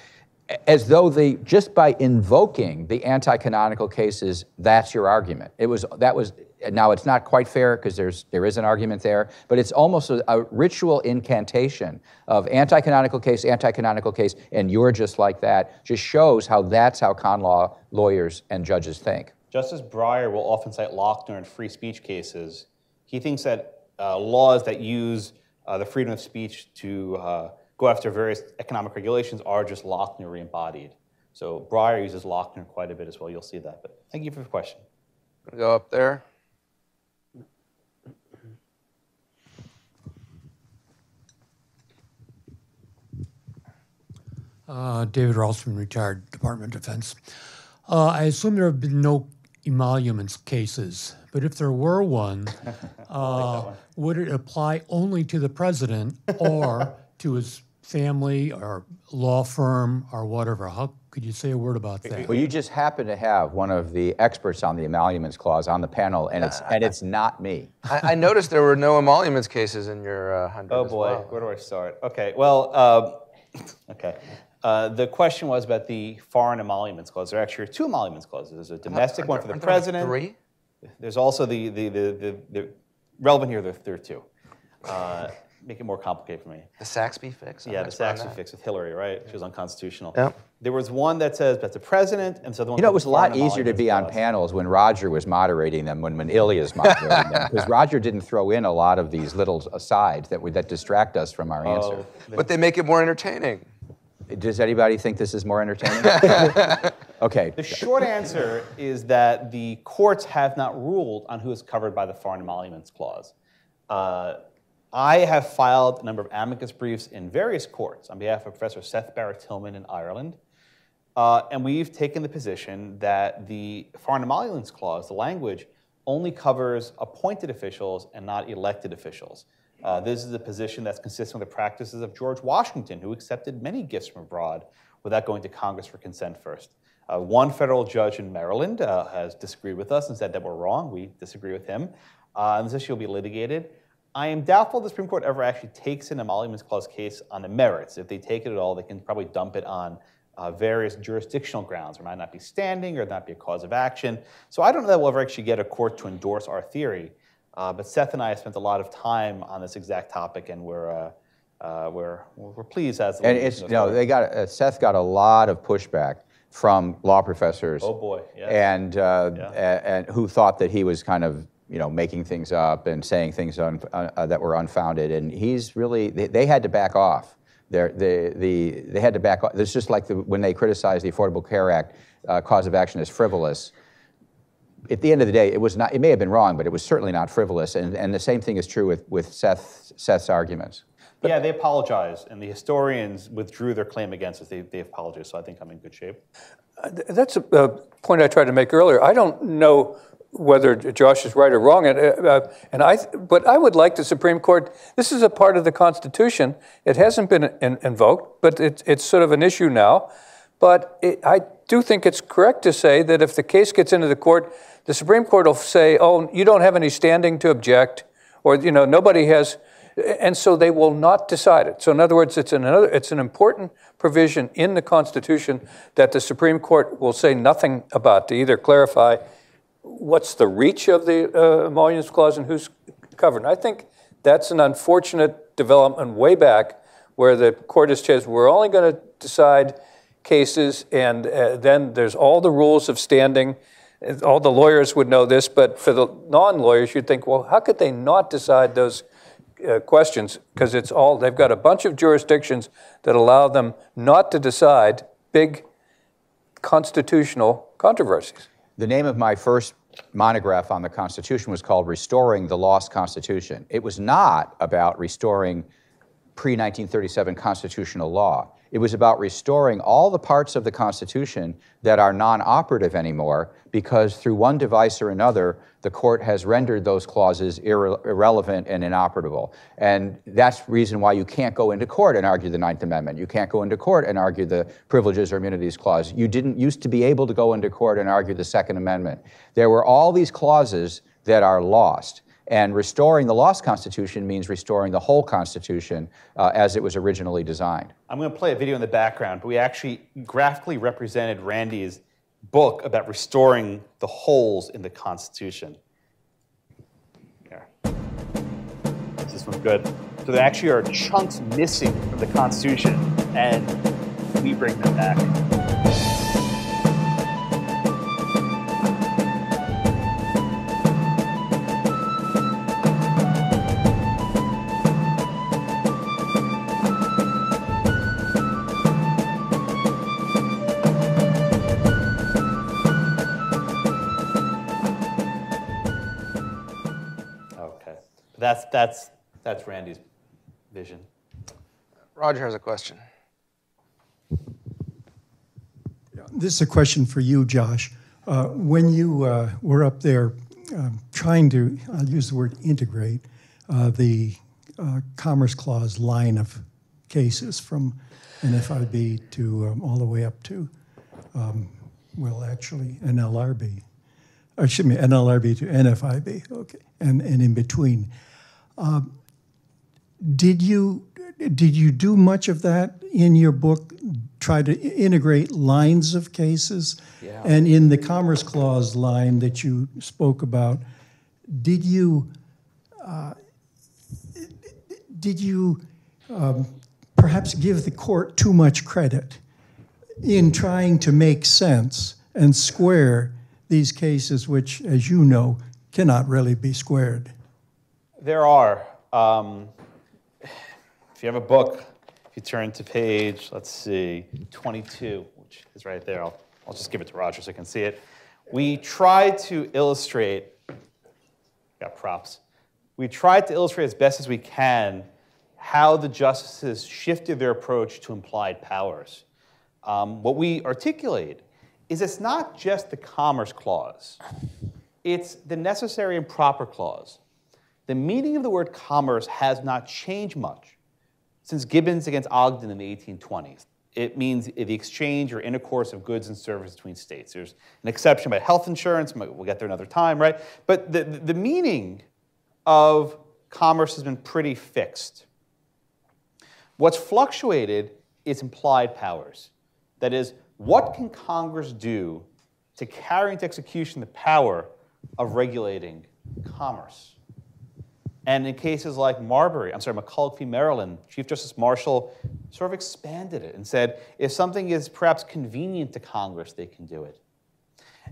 As though the just by invoking the anti-canonical cases, that's your argument. It was that was now it's not quite fair because there's there is an argument there, but it's almost a, a ritual incantation of anti-canonical case, anti-canonical case, and you're just like that. Just shows how that's how con law lawyers and judges think. Justice Breyer will often cite Lochner in free speech cases. He thinks that uh, laws that use uh, the freedom of speech to uh, go after various economic regulations are just Lochner embodied. So Breyer uses Lochner quite a bit as well. You'll see that. But thank you for the question. Go up there. Uh, David Ralston, retired Department of Defense. Uh, I assume there have been no emoluments cases, but if there were one, uh, would it apply only to the president or to his family or law firm or whatever? How could you say a word about that? Well, you just happen to have one of the experts on the emoluments clause on the panel, and it's and it's not me. I, I noticed there were no emoluments cases in your uh, 100 Oh as boy, well. where do I start? Okay, well, um, okay. Uh, the question was about the foreign emoluments clause. There are actually are two emoluments clauses. There's a domestic one for the Aren't there like president. Three? There's also the, the, the, the, the relevant here, there, there are two. Uh, make it more complicated for me. The Saxby fix? Yeah, the Next Saxby fix with Hillary, right? She was unconstitutional. Yep. There was one that says that's the president, and so the one You know, it was a lot easier to be on panels when Roger was moderating them, when, when Ilya's moderating them, because Roger didn't throw in a lot of these little asides that would that distract us from our answer. Oh, But they make it more entertaining. Does anybody think this is more entertaining? okay. The short answer is that the courts have not ruled on who is covered by the Foreign Emoluments Clause. Uh, I have filed a number of amicus briefs in various courts on behalf of Professor Seth Barrett Tillman in Ireland. Uh, and we've taken the position that the Foreign Emoluments Clause, the language, only covers appointed officials and not elected officials. Uh, this is a position that's consistent with the practices of George Washington, who accepted many gifts from abroad without going to Congress for consent first. Uh, one federal judge in Maryland uh, has disagreed with us and said that we're wrong. We disagree with him. Uh, and this issue will be litigated. I am doubtful the Supreme Court ever actually takes an emoluments clause case on the merits. If they take it at all, they can probably dump it on uh, various jurisdictional grounds. There might not be standing or not be a cause of action. So I don't know that we'll ever actually get a court to endorse our theory. Uh, but Seth and I have spent a lot of time on this exact topic, and we're uh, uh, we're we're pleased as. And it's no, they got uh, Seth got a lot of pushback from law professors. Oh boy, yes. And uh, a- and who thought that he was kind of you know making things up and saying things un, uh, that were unfounded, and he's really they, they had to back off. They're, the the they had to back off. It's just like the, when they criticized the Affordable Care Act, uh, cause of action as frivolous at the end of the day, it was not. It may have been wrong, but it was certainly not frivolous. And, and the same thing is true with with Seth Seth's arguments. yeah, they apologized, and the historians withdrew their claim against us. They, they apologized, so I think I'm in good shape. Th- That's a, a point I tried to make earlier. I don't know whether Josh is right or wrong, and, uh, uh, and I, but I would like the Supreme Court. This is a part of the Constitution. It hasn't been in, invoked, but it, it's sort of an issue now. But it, I do think it's correct to say that if the case gets into the court, the Supreme Court will say, "Oh, you don't have any standing to object," or you know, nobody has, and so they will not decide it. So, in other words, it's an another, it's an important provision in the Constitution that the Supreme Court will say nothing about to either clarify what's the reach of the uh, emoluments clause and who's covered. And I think that's an unfortunate development way back where the court has said we're only going to decide cases, and uh, then there's all the rules of standing. All the lawyers would know this, but for the non-lawyers, you'd think, well, how could they not decide those uh, questions? Because it's all they've got a bunch of jurisdictions that allow them not to decide big constitutional controversies. The name of my first monograph on the Constitution was called Restoring the Lost Constitution. It was not about restoring pre 1937 constitutional law. It was about restoring all the parts of the Constitution that are non operative anymore because through one device or another, the court has rendered those clauses irre- irrelevant and inoperable. And that's the reason why you can't go into court and argue the Ninth Amendment. You can't go into court and argue the Privileges or Immunities Clause. You didn't used to be able to go into court and argue the Second Amendment. There were all these clauses that are lost. And restoring the lost Constitution means restoring the whole Constitution uh, as it was originally designed. I'm going to play a video in the background, but we actually graphically represented Randy's book about restoring the holes in the Constitution. Here. Is this one good? So there actually are chunks missing from the Constitution, and we bring them back. That's, that's, that's Randy's vision. Roger has a question. This is a question for you, Josh. Uh, when you uh, were up there um, trying to, I'll use the word integrate, uh, the uh, Commerce Clause line of cases from NFIB to um, all the way up to, um, well, actually, NLRB. Excuse me, NLRB to NFIB, okay, and, and in between. Um, did you did you do much of that in your book? Try to integrate lines of cases, Yeah. and in the Commerce Clause line that you spoke about, did you uh, did you um, perhaps give the court too much credit in trying to make sense and square these cases, which, as you know, cannot really be squared? There are. Um, if you have a book, if you turn to page, let's see, 22, which is right there, I'll, I'll just give it to Roger so you can see it. We try to illustrate, got props. We tried to illustrate as best as we can how the justices shifted their approach to implied powers. Um, what we articulate is it's not just the Commerce Clause, it's the necessary and proper clause. The meaning of the word commerce has not changed much since Gibbons against Ogden in the 1820s. It means the exchange or intercourse of goods and services between states. There's an exception about health insurance, we'll get there another time, right? But the, the meaning of commerce has been pretty fixed. What's fluctuated is implied powers. That is, what can Congress do to carry into execution the power of regulating commerce? And in cases like Marbury, I'm sorry, McCulloch v. Maryland, Chief Justice Marshall sort of expanded it and said if something is perhaps convenient to Congress, they can do it.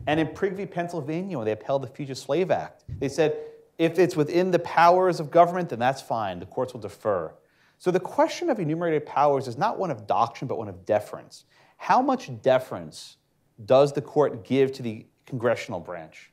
And in Prigg v. Pennsylvania, when they upheld the Fugitive Slave Act, they said if it's within the powers of government, then that's fine. The courts will defer. So the question of enumerated powers is not one of doctrine, but one of deference. How much deference does the court give to the congressional branch?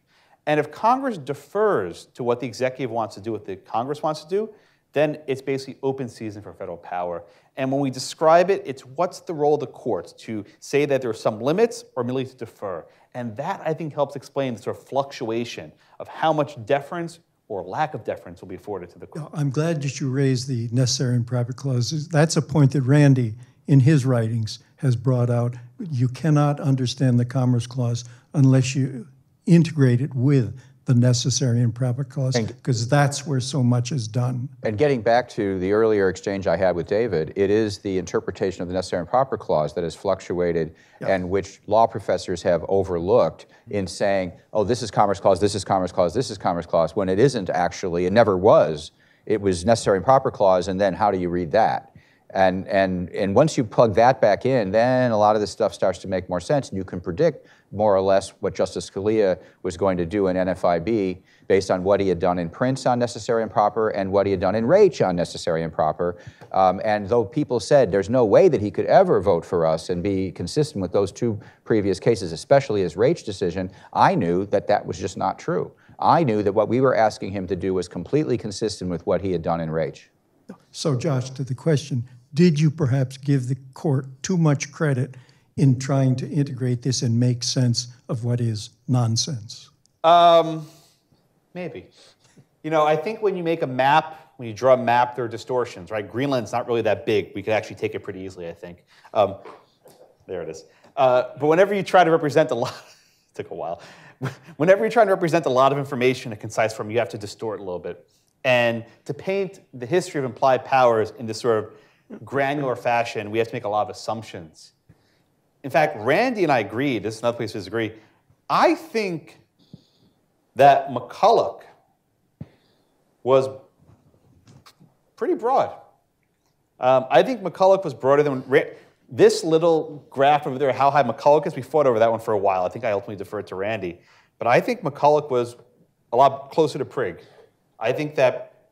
And if Congress defers to what the executive wants to do, what the Congress wants to do, then it's basically open season for federal power. And when we describe it, it's what's the role of the courts to say that there are some limits or merely to defer. And that, I think, helps explain the sort of fluctuation of how much deference or lack of deference will be afforded to the court. I'm glad that you raised the necessary and proper clauses. That's a point that Randy, in his writings, has brought out. You cannot understand the Commerce Clause unless you integrate it with the necessary and proper clause, because that's where so much is done. And getting back to the earlier exchange I had with David, it is the interpretation of the necessary and proper clause that has fluctuated yeah. and which law professors have overlooked in saying, oh, this is Commerce Clause, this is Commerce Clause, this is Commerce Clause, when it isn't actually, it never was. It was necessary and proper clause, and then how do you read that? And, and, and once you plug that back in, then a lot of this stuff starts to make more sense, and you can predict more or less what Justice Scalia was going to do in NFIB based on what he had done in Printz on necessary and proper and what he had done in Raich on necessary and proper. Um, and though people said there's no way that he could ever vote for us and be consistent with those two previous cases, especially his Raich decision, I knew that that was just not true. I knew that what we were asking him to do was completely consistent with what he had done in Raich. So, Josh, to the question, did you perhaps give the court too much credit in trying to integrate this and make sense of what is nonsense? Um, maybe. You know, I think when you make a map, when you draw a map, there are distortions, right? Greenland's not really that big. We could actually take it pretty easily, I think. Um, there it is. Uh, but whenever you try to represent a lot, it took a while. Whenever you're trying to represent a lot of information in a concise form, you have to distort a little bit. And to paint the history of implied powers in this sort of granular fashion, we have to make a lot of assumptions. In fact, Randy and I agreed, this is another place to disagree. I think that McCulloch was pretty broad. Um, I think McCulloch was broader than this little graph over there, how high McCulloch is. We fought over that one for a while. I think I ultimately deferred to Randy. But I think McCulloch was a lot closer to Prigg. I think that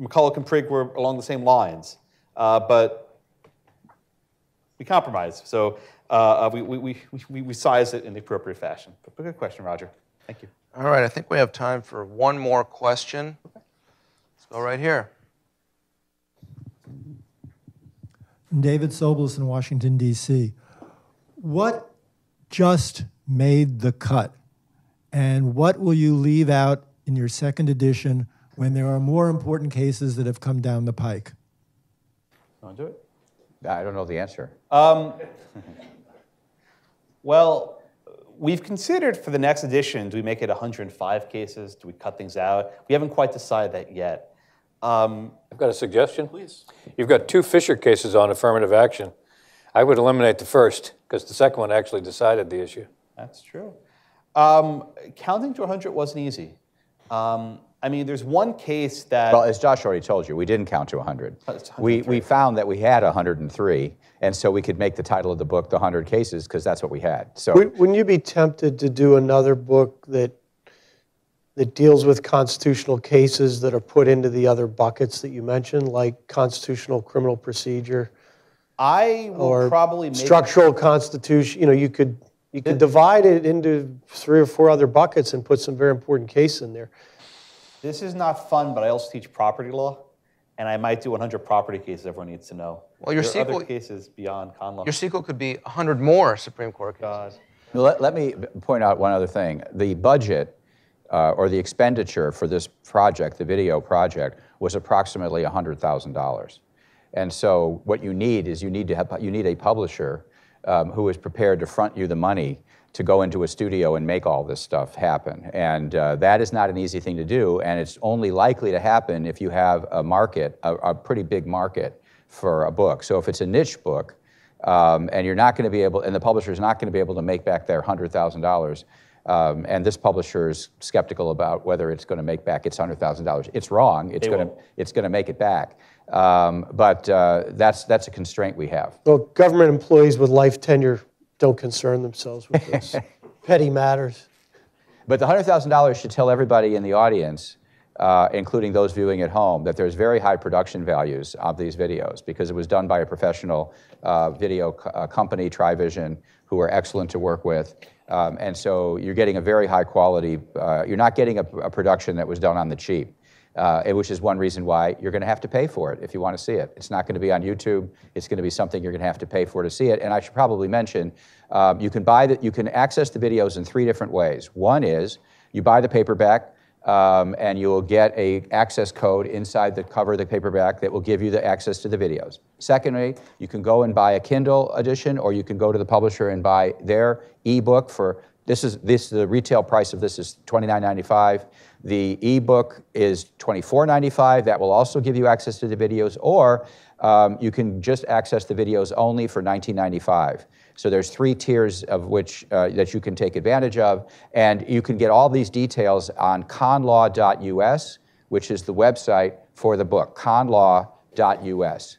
McCulloch and Prigg were along the same lines. Uh, but we compromised. So uh, uh we, we, we, we sized it in the appropriate fashion. But good question, Roger. Thank you. All right, I think we have time for one more question. Let's go right here. David Soblis in Washington, D.C. What just made the cut? And what will you leave out in your second edition when there are more important cases that have come down the pike? Want to do it? I don't know the answer. Um, well, we've considered for the next edition, do we make it 105 cases? Do we cut things out? We haven't quite decided that yet. Um, I've got a suggestion. Please. You've got two Fisher cases on affirmative action. I would eliminate the first because the second one actually decided the issue. That's true. Um, counting to 100 wasn't easy. Um, I mean, there's one case that. Well, as Josh already told you, we didn't count to 100. We, we found that we had 103, and so we could make the title of the book The 100 Cases because that's what we had. So Wouldn't you be tempted to do another book that that deals with constitutional cases that are put into the other buckets that you mentioned, like constitutional criminal procedure? I will probably make structural constitution. You know, you could you could divide it into three or four other buckets and put some very important cases in there. This is not fun, but I also teach property law, and I might do 100 property cases everyone needs to know. Well, your there sequel, other cases beyond con law. Your sequel could be 100 more Supreme Court cases. God. Let, let me point out one other thing. The budget uh, or the expenditure for this project, the video project, was approximately $100,000. And so what you need is you need to have, you need a publisher um, who is prepared to front you the money to go into a studio and make all this stuff happen. And uh, that is not an easy thing to do, and it's only likely to happen if you have a market, a, a pretty big market for a book. So if it's a niche book, um, and you're not going to be able, and the publisher is not going to be able to make back their hundred thousand dollars, um, and this publisher is skeptical about whether it's going to make back its hundred thousand dollars. It's wrong. It's going to, it's going to make it back. Um, but uh, that's that's a constraint we have. Well, government employees with life tenure don't concern themselves with this petty matters. But the hundred thousand dollars should tell everybody in the audience, uh, including those viewing at home, that there's very high production values of these videos because it was done by a professional uh, video co- uh, company, Trivision, who are excellent to work with. Um, and so you're getting a very high quality. Uh, you're not getting a, a production that was done on the cheap. Uh, which is one reason why you're going to have to pay for it if you want to see it. It's not going to be on YouTube. It's going to be something you're going to have to pay for to see it. And I should probably mention, um, you can buy the, you can access the videos in three different ways. One is you buy the paperback, um, and you will get a access code inside the cover of the paperback that will give you the access to the videos. Secondly, you can go and buy a Kindle edition, or you can go to the publisher and buy their ebook for this is this the retail price of this is $29.95. The ebook is $24.95. That will also give you access to the videos, or um, you can just access the videos only for $19.95. So there's three tiers of which uh, that you can take advantage of, and you can get all these details on conlaw.us, which is the website for the book, conlaw.us.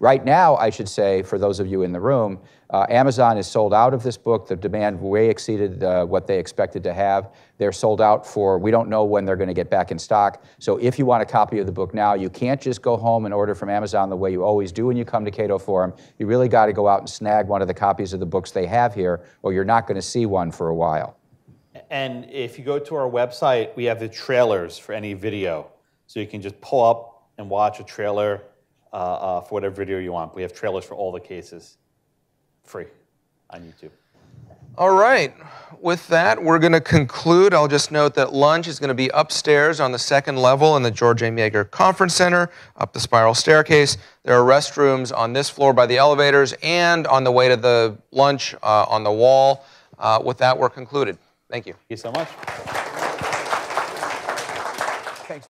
Right now, I should say, for those of you in the room, uh, Amazon is sold out of this book. The demand way exceeded uh, what they expected to have. They're sold out for, we don't know when they're going to get back in stock. So if you want a copy of the book now, you can't just go home and order from Amazon the way you always do when you come to Cato Forum. You really got to go out and snag one of the copies of the books they have here, or you're not going to see one for a while. And if you go to our website, we have the trailers for any video. So you can just pull up and watch a trailer uh, for whatever video you want. We have trailers for all the cases, free on YouTube. All right. With that, we're going to conclude. I'll just note that lunch is going to be upstairs on the second level in the George A. Yeager Conference Center, up the spiral staircase. There are restrooms on this floor by the elevators and on the way to the lunch uh, on the wall. Uh, with that, we're concluded. Thank you. Thank you so much.